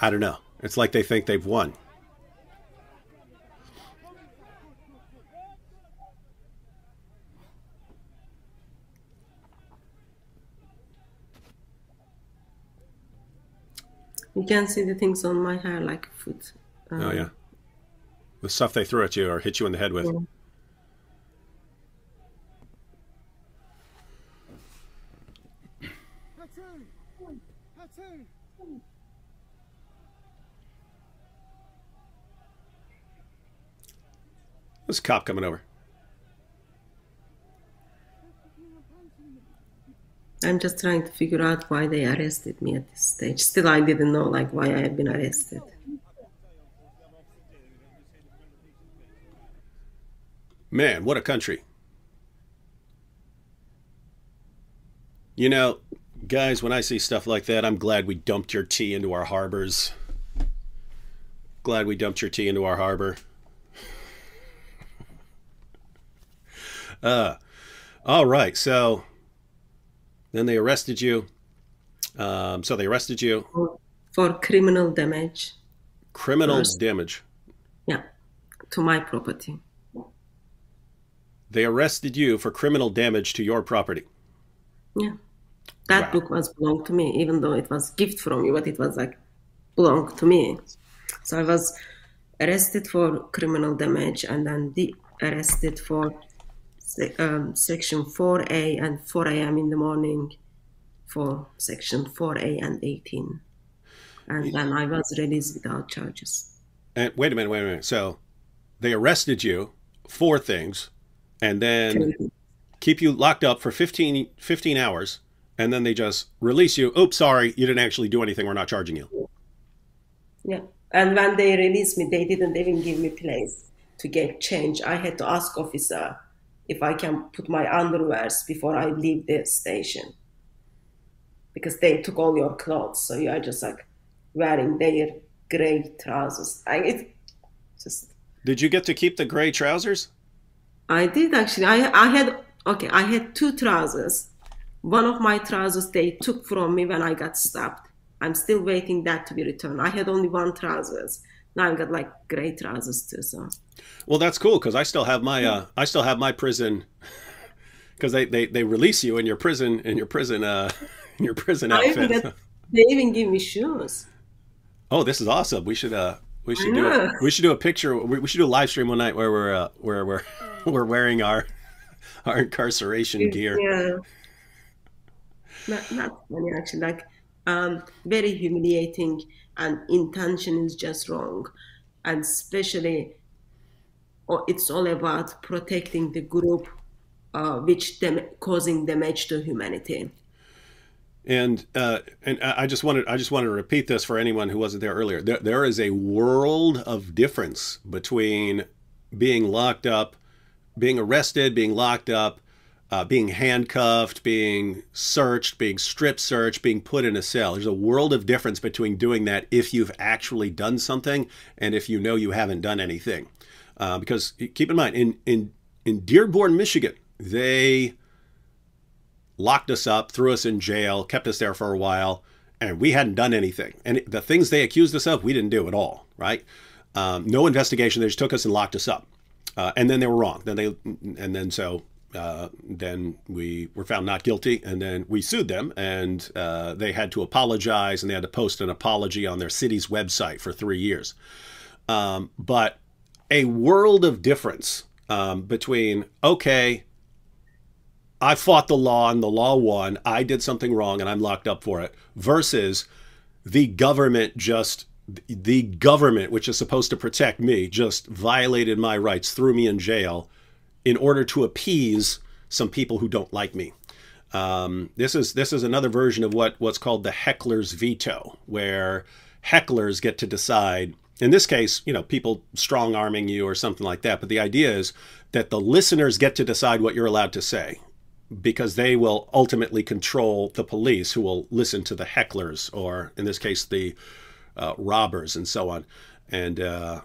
I don't know. It's like they think they've won. You can see the things on my hair like foot. Um, Oh yeah, the stuff they threw at you or hit you in the head with. Yeah. There's a cop coming over. I'm just trying to figure out why they arrested me at this stage. Still, I didn't know like why I had been arrested. Man, what a country. You know, guys, when I see stuff like that, I'm glad we dumped your tea into our harbors. Glad we dumped your tea into our harbor. Uh, all right, so then they arrested you. Um, so they arrested you. For, for criminal damage, Criminal First. damage. yeah, to my property. They arrested you for criminal damage to your property. Yeah. That Wow. book was belonged to me, even though it was gift from you, but it was like belonged to me. So I was arrested for criminal damage and then de- arrested for um, section 4A and 4 a.m. in the morning for section 4A and 18. And then I was released without charges. And wait a minute, wait a minute. So they arrested you for things and then keep you locked up for 15, 15 hours and then they just release you. Oops, sorry, you didn't actually do anything. We're not charging you. Yeah. And when they released me, they didn't even give me place to get change. I had to ask officer if I can put my underwears before I leave the station. Because they took all your clothes, so you are just like wearing their gray trousers. I it just Did you get to keep the gray trousers? I did actually. I I had okay. I had two trousers. One of my trousers they took from me when I got stopped. I'm still waiting that to be returned. I had only one trousers. Now I got like gray trousers too. So Well, that's cool because I still have my uh, I still have my prison because they, they they release you in your prison in your prison uh in your prison I even outfit. get, they even give me shoes. Oh, this is awesome. We should uh we should do it. We should do a picture. We, we should do a live stream one night where we're uh, where we're we're wearing our our incarceration gear. Yeah. Not, not funny actually. Like um, very humiliating, and intention is just wrong, and especially, oh, it's all about protecting the group, uh, which them causing damage to humanity. And uh, and I I just wanted I just wanted to repeat this for anyone who wasn't there earlier. There, there is a world of difference between being locked up, being arrested, being locked up, uh, being handcuffed, being searched, being strip searched, being put in a cell. There's a world of difference between doing that if you've actually done something and if you know you haven't done anything. Uh, because keep in mind, in in in Dearborn, Michigan, they locked us up, threw us in jail, kept us there for a while, and we hadn't done anything. And the things they accused us of, we didn't do at all, right? Um, no investigation. They just took us and locked us up, uh, and then they were wrong. Then they, and then so uh, then we were found not guilty, and then we sued them, and uh, they had to apologize, and they had to post an apology on their city's website for three years. Um, but a world of difference um, between okay, I fought the law and the law won. I did something wrong and I'm locked up for it. Versus the government just, the government, which is supposed to protect me, just violated my rights, threw me in jail in order to appease some people who don't like me. Um, this is this is another version of what what's called the heckler's veto, where hecklers get to decide. In this case, you know, people strong arming you or something like that. But the idea is that the listeners get to decide what you're allowed to say because they will ultimately control the police who will listen to the hecklers or in this case the uh, robbers and so on and uh,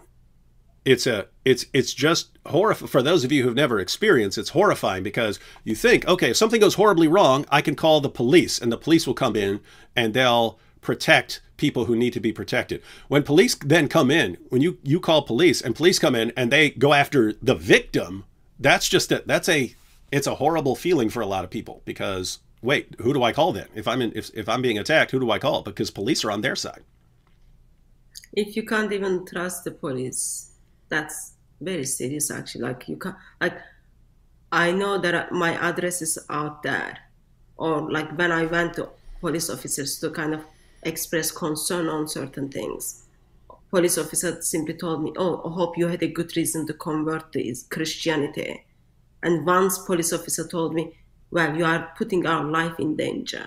it's a it's it's just horrifying for those of you who've never experienced it's horrifying because you think okay if something goes horribly wrong i can call the police and the police will come in and they'll protect people who need to be protected. When police then come in when you you call police and police come in and they go after the victim that's just a that's a it's a horrible feeling for a lot of people because wait who do i call then? If i'm in if, if i'm being attacked who do i call? Because police are on their side. If you can't even trust the police, that's very serious actually. Like you can't like I know that my address is out there, or like when I went to police officers to kind of express concern on certain things, police officer simply told me, "Oh, I hope you had a good reason to convert to is- Christianity." And once police officer told me, "Well, you are putting our life in danger."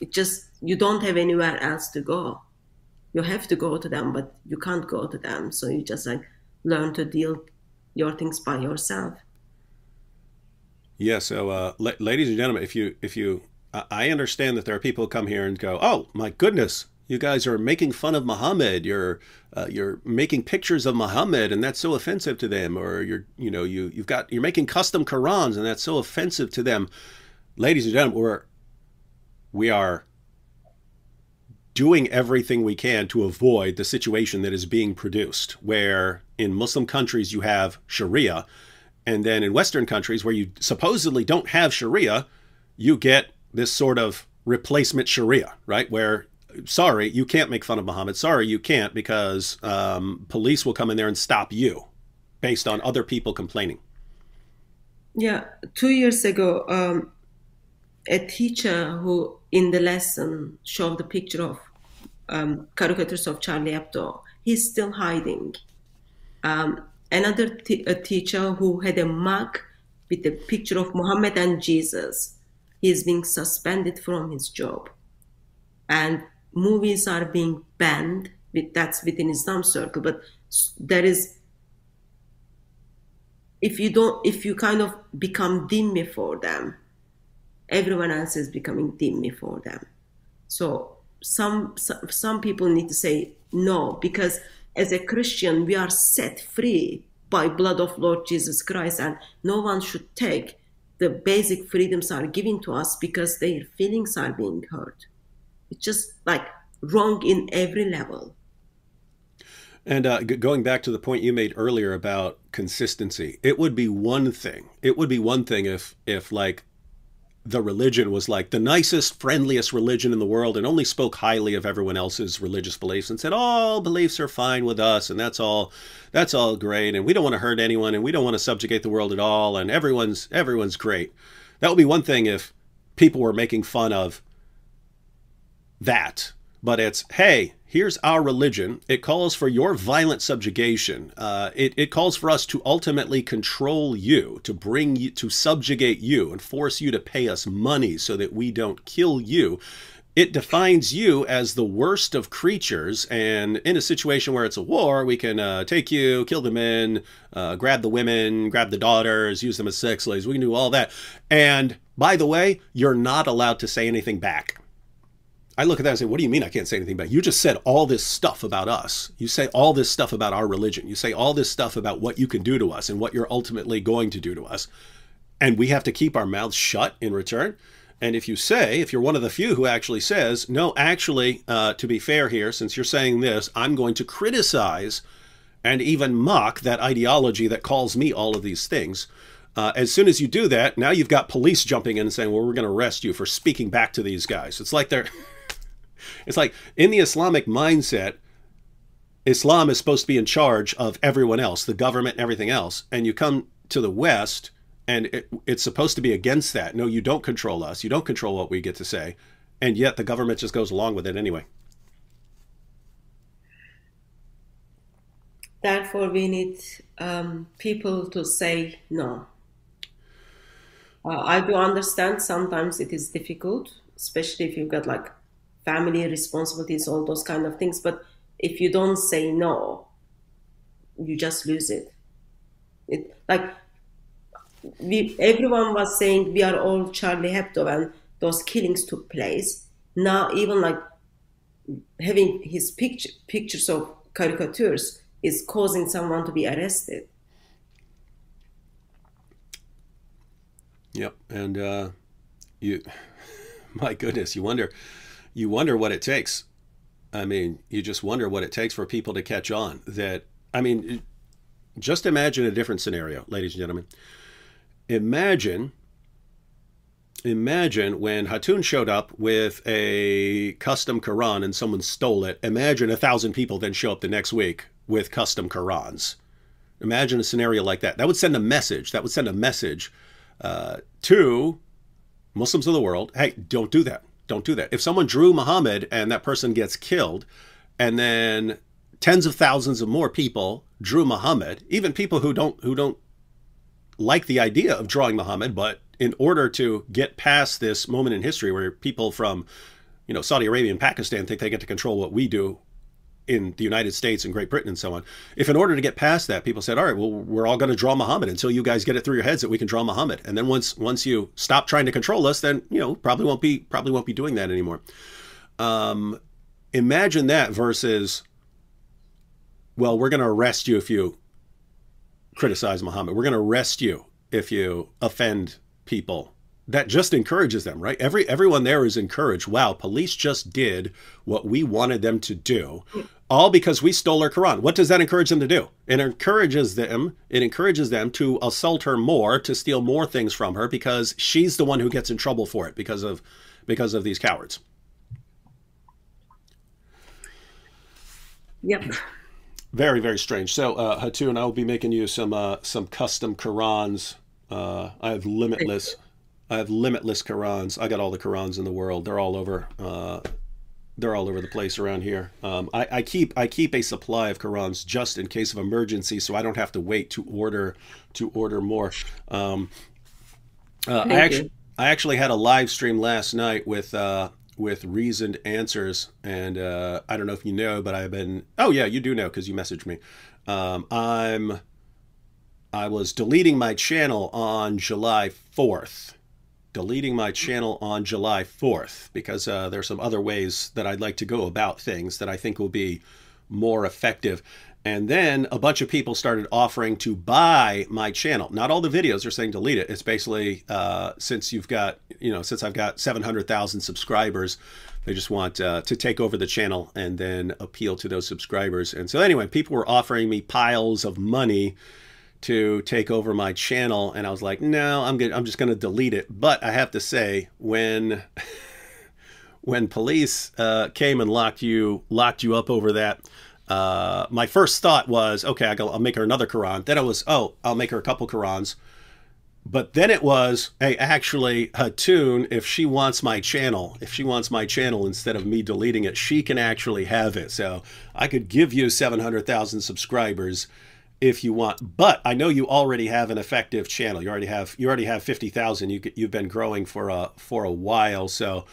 It just you don't have anywhere else to go you have to go to them, but you can't go to them. So you just like learn to deal your things by yourself. Yeah. So, uh, la- ladies and gentlemen, if you if you, I understand that there are people who come here and go, "Oh my goodness, you guys are making fun of Muhammad. You're uh, you're making pictures of Muhammad, and that's so offensive to them." Or you're you know you you've got you're making custom Qurans, and that's so offensive to them. Ladies and gentlemen, we're we are doing everything we can to avoid the situation that is being produced, where in Muslim countries you have Sharia, and then in Western countries where you supposedly don't have Sharia, you get this sort of replacement Sharia, right? Where sorry, you can't make fun of Muhammad. Sorry, you can't because um, police will come in there and stop you based on other people complaining. Yeah, two years ago, um, a teacher who in the lesson showed the picture of um, caricatures of Charlie Hebdo, he's still hiding. Um, another teacher who had a mug with the picture of Muhammad and Jesus, he is being suspended from his job. And movies are being banned, that's within Islam circle, but there is if you don't if you kind of become dhimmi for them everyone else is becoming dhimmi for them so some some people need to say no because as a christian we are set free by blood of lord jesus christ and no one should take the basic freedoms are given to us because their feelings are being hurt it's just like wrong in every level and uh, going back to the point you made earlier about consistency, it would be one thing. It would be one thing if, if like, the religion was like the nicest, friendliest religion in the world, and only spoke highly of everyone else's religious beliefs, and said all beliefs are fine with us, and that's all, that's all great, and we don't want to hurt anyone, and we don't want to subjugate the world at all, and everyone's everyone's great. That would be one thing if people were making fun of that but it's hey here's our religion. It calls for your violent subjugation. Uh, it, it calls for us to ultimately control you to bring you to subjugate you and force you to pay us money so that we don't kill you. It defines you as the worst of creatures and in a situation where it's a war we can uh, take you kill the men uh, grab the women grab the daughters use them as sex slaves. We can do all that. And by the way you're not allowed to say anything back I look at that and say, what do you mean I can't say anything it? You just said all this stuff about us. You say all this stuff about our religion. You say all this stuff about what you can do to us and what you're ultimately going to do to us. And we have to keep our mouths shut in return. And if you say, if you're one of the few who actually says, no, actually, uh, to be fair here, since you're saying this, I'm going to criticize and even mock that ideology that calls me all of these things. Uh, as soon as you do that, now you've got police jumping in and saying, well, we're going to arrest you for speaking back to these guys. It's like they're. It's like in the Islamic mindset, Islam is supposed to be in charge of everyone else, the government and everything else. And you come to the West and it, it's supposed to be against that. No, you don't control us. You don't control what we get to say. And yet the government just goes along with it anyway. Therefore, we need um, people to say no. Uh, I do understand sometimes it is difficult, especially if you've got like family responsibilities, all those kind of things. But if you don't say no, you just lose it. It like we everyone was saying we are all Charlie Hebdo and those killings took place. Now even like having his picture pictures of caricatures is causing someone to be arrested. Yep, and uh, you, my goodness, you wonder you wonder what it takes. I mean, you just wonder what it takes for people to catch on. That, I mean, just imagine a different scenario, ladies and gentlemen. Imagine, imagine when Hatun showed up with a custom Quran and someone stole it. Imagine a thousand people then show up the next week with custom Qurans. Imagine a scenario like that. That would send a message. That would send a message uh, to Muslims of the world. Hey, don't do that don't do that. If someone drew Muhammad and that person gets killed, and then tens of thousands of more people drew Muhammad, even people who don't who don't like the idea of drawing Muhammad, but in order to get past this moment in history where people from, you know, Saudi Arabia and Pakistan think they get to control what we do in the United States and Great Britain and so on. If in order to get past that, people said, "All right, well, we're all going to draw Muhammad until you guys get it through your heads that we can draw Muhammad," and then once once you stop trying to control us, then you know probably won't be probably won't be doing that anymore. Um, imagine that versus, well, we're going to arrest you if you criticize Muhammad. We're going to arrest you if you offend people that just encourages them, right? Every everyone there is encouraged. Wow, police just did what we wanted them to do. All because we stole her Quran. What does that encourage them to do? It encourages them. It encourages them to assault her more, to steal more things from her, because she's the one who gets in trouble for it because of because of these cowards. Yep. Very very strange. So uh, Hatun, I will be making you some uh, some custom Qurans. Uh, I have limitless. I have limitless Qurans. I got all the Qurans in the world. They're all over. Uh, they're all over the place around here. Um, I, I, keep I keep a supply of Qurans just in case of emergency, so I don't have to wait to order to order more. Um, uh, I actually I actually had a live stream last night with uh, with reasoned answers, and uh, I don't know if you know, but I've been. Oh yeah, you do know because you messaged me. Um, I'm I was deleting my channel on July fourth deleting my channel on July 4th because uh, there's some other ways that I'd like to go about things that I think will be more effective. And then a bunch of people started offering to buy my channel. Not all the videos are saying delete it. It's basically uh, since you've got, you know, since I've got 700,000 subscribers, they just want uh, to take over the channel and then appeal to those subscribers. And so, anyway, people were offering me piles of money to take over my channel and I was like, no, I'm good. I'm just going to delete it. But I have to say when when police uh, came and locked you locked you up over that, uh, my first thought was, okay, I'll make her another Quran. Then it was, oh, I'll make her a couple Qurans. But then it was, hey, actually, Hatun, if she wants my channel, if she wants my channel instead of me deleting it, she can actually have it. So I could give you 700,000 subscribers if you want. But I know you already have an effective channel. You already have you already have fifty thousand. You you've been growing for a for a while. So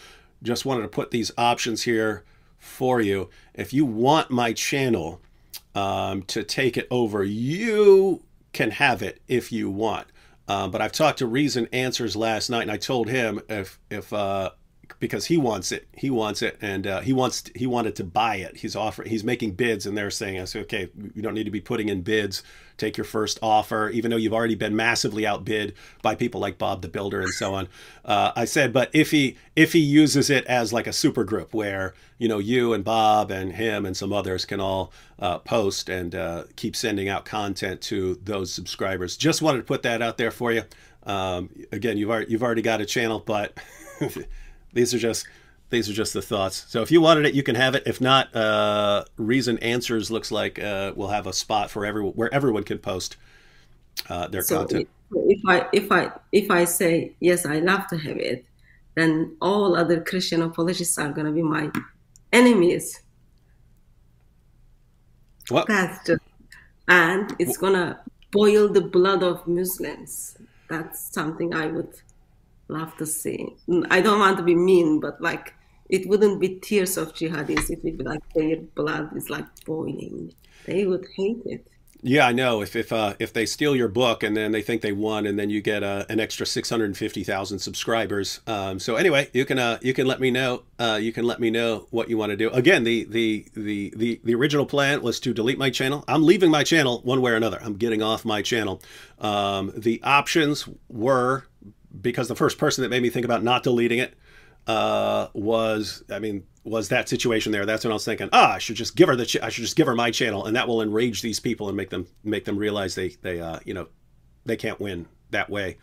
just wanted to put these options here for you. If you want my channel um, to take it over, you can have it if you want. Um, but I've talked to Reason Answers last night, and I told him if if uh, because he wants it. He wants it, and uh, he wants he wanted to buy it. He's offering. He's making bids, and they're saying, "I say, okay, you don't need to be putting in bids. Take your first offer, even though you've already been massively outbid by people like Bob the Builder and so on." Uh, I said, but if he if he uses it as like a super group where you know you and Bob and him and some others can all uh, post and uh, keep sending out content to those subscribers. Just wanted to put that out there for you. Um, again, you've already, you've already got a channel, but these are just these are just the thoughts. So if you wanted it, you can have it. If not, uh, Reason Answers looks like uh, we'll have a spot for everyone where everyone can post uh, their so content. If I if I if I say yes, I love to have it, then all other Christian apologists are going to be my enemies. What? That's just, and it's going to boil the blood of Muslims. That's something I would love to see. I don't want to be mean, but like it wouldn't be tears of jihadis. It would be like their blood is like boiling. They would hate it. Yeah, I know. If if uh, if they steal your book and then they think they won, and then you get uh, an extra six hundred fifty thousand subscribers. Um, so anyway, you can uh, you can let me know. Uh, you can let me know what you want to do. Again, the, the the the the original plan was to delete my channel. I'm leaving my channel one way or another. I'm getting off my channel. Um, the options were because the first person that made me think about not deleting it uh, was, I mean, was that situation there. That's when I was thinking, ah, I should just give her the, I should just give her my channel, and that will enrage these people and make them make them realize they they uh, you know they can't win that way.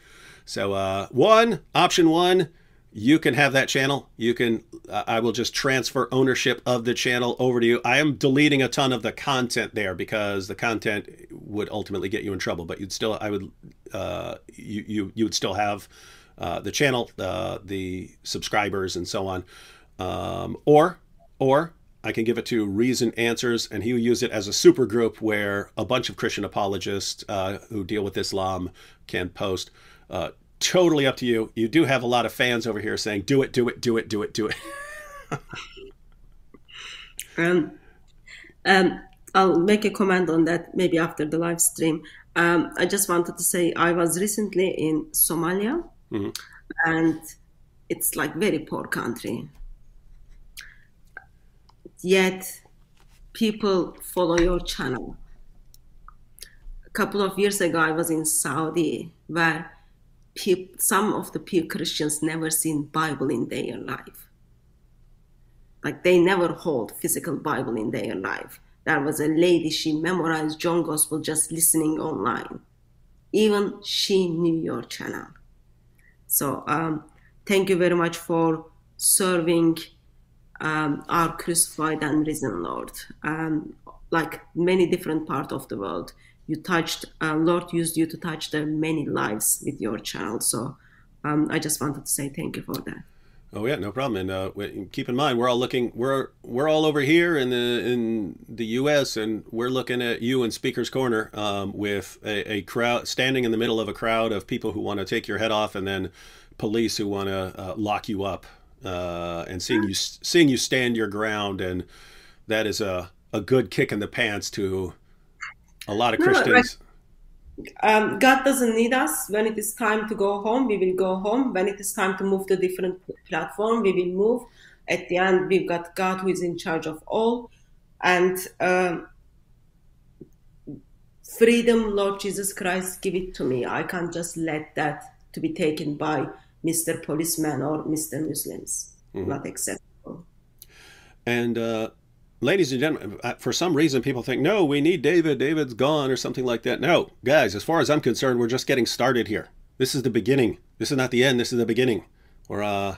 So uh, one option one, you can have that channel. You can, I will just transfer ownership of the channel over to you. I am deleting a ton of the content there because the content would ultimately get you in trouble. But you'd still, I would, uh, you you you would still have uh, the channel, uh, the subscribers, and so on. Um, or or I can give it to Reason Answers, and he will use it as a super group where a bunch of Christian apologists uh, who deal with Islam can post. Uh, totally up to you. You do have a lot of fans over here saying, "Do it, do it, do it, do it, do it." um, um, I'll make a comment on that maybe after the live stream. Um, I just wanted to say I was recently in Somalia, mm-hmm. and it's like very poor country. Yet people follow your channel. A couple of years ago, I was in Saudi, where some of the pure Christians never seen Bible in their life. like they never hold physical Bible in their life. There was a lady, she memorized John Gospel just listening online. Even she knew your channel. So um, thank you very much for serving um, our crucified and risen Lord. Um, like many different parts of the world, you touched, uh, Lord used you to touch the many lives with your channel. So um, I just wanted to say thank you for that. Oh yeah, no problem. And uh, keep in mind, we're all looking. We're we're all over here in the in the U.S. and we're looking at you in Speaker's Corner um, with a, a, crowd standing in the middle of a crowd of people who want to take your head off, and then police who want to uh, lock you up. Uh, and seeing you seeing you stand your ground, and that is a a good kick in the pants to a lot of Christians. No, um, God doesn't need us. When it is time to go home, we will go home. When it is time to move to a different platform, we will move. At the end, we've got God who is in charge of all. And uh, freedom, Lord Jesus Christ, give it to me. I can't just let that to be taken by Mr. Policeman or Mr. Muslims. Mm-hmm. Not acceptable. And uh, ladies and gentlemen, uh, for some reason people think, no, we need David, David's gone or something like that. No, guys, as far as I'm concerned, we're just getting started here. This is the beginning. This is not the end. This is the beginning. We're, uh,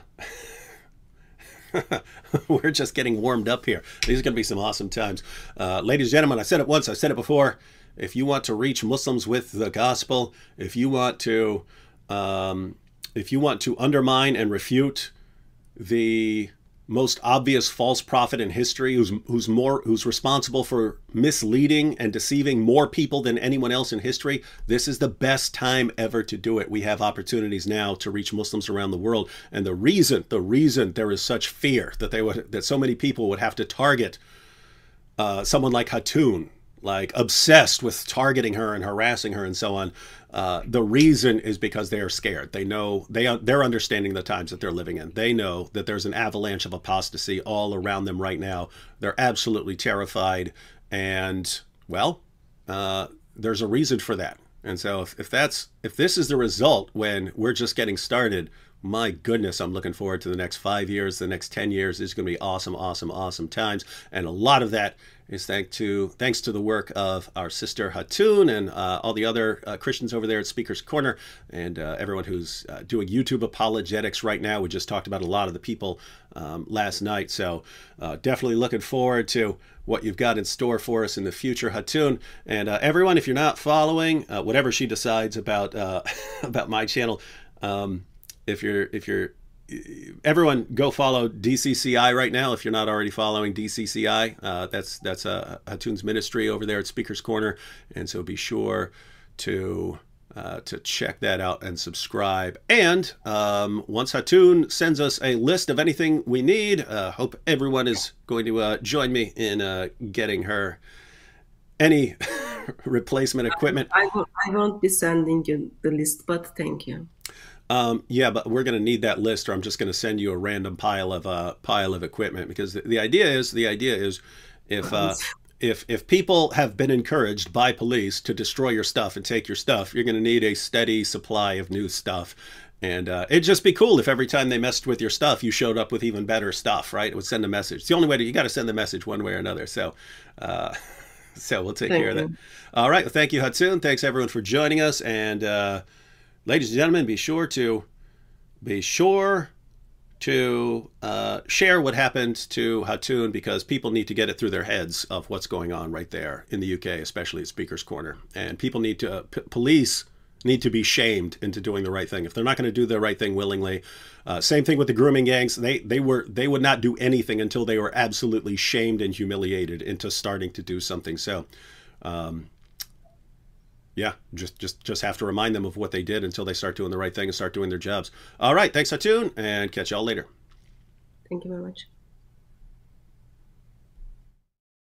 we're just getting warmed up here. These are going to be some awesome times. Uh, ladies and gentlemen, I said it once, I said it before. If you want to reach Muslims with the gospel, if you want to, um, if you want to undermine and refute the most obvious false prophet in history who's who's more who's responsible for misleading and deceiving more people than anyone else in history this is the best time ever to do it. We have opportunities now to reach muslims around the world. And the reason the reason there is such fear that they would that so many people would have to target uh, someone like Hatun like obsessed with targeting her and harassing her and so on. Uh, the reason is because they are scared. They know they they're understanding the times that they're living in. They know that there's an avalanche of apostasy all around them right now. They're absolutely terrified, and well, uh, there's a reason for that. And so if, if that's if this is the result when we're just getting started, my goodness, I'm looking forward to the next five years, the next 10 years. It's going to be awesome, awesome, awesome times. And a lot of that is thanks to thanks to the work of our sister Hatun and uh, all the other uh, Christians over there at Speaker's Corner and uh, everyone who's uh, doing YouTube apologetics right now. We just talked about a lot of the people um, last night. So uh, definitely looking forward to what you've got in store for us in the future, Hatun. And uh, everyone, if you're not following, whatever she decides about about my channel, um, if you're if you're everyone go follow DCCI right now if you're not already following DCCI. Uh, that's that's uh, Hatun's ministry over there at Speaker's Corner, and so be sure to uh, to check that out and subscribe. And um, once Hatun sends us a list of anything we need, uh, hope everyone is going to uh, join me in uh, getting her any replacement equipment. I, I, I won't be sending you the list, but thank you. Um, yeah, but we're going to need that list, or I'm just going to send you a random pile of uh, pile of equipment because the, the idea is the idea is if uh, if if people have been encouraged by police to destroy your stuff and take your stuff, you're going to need a steady supply of new stuff. And uh, it'd just be cool if every time they messed with your stuff, you showed up with even better stuff, right? It would send a message. It's the only way to, you got to send the message one way or another. So, uh, so we'll take thank care you. of that. All right. Well, thank you, Hatun. Thanks everyone for joining us. And, uh, ladies and gentlemen, be sure to be sure to uh, share what happened to Hatun because people need to get it through their heads of what's going on right there in the UK, especially at Speaker's Corner. And people need to, uh, police need to be shamed into doing the right thing. If they're not going to do the right thing willingly, uh, same thing with the grooming gangs. They they were they would not do anything until they were absolutely shamed and humiliated into starting to do something. So. Um, yeah, just just just have to remind them of what they did until they start doing the right thing and start doing their jobs. All right, thanks, Hatun, and catch y'all later. Thank you very much.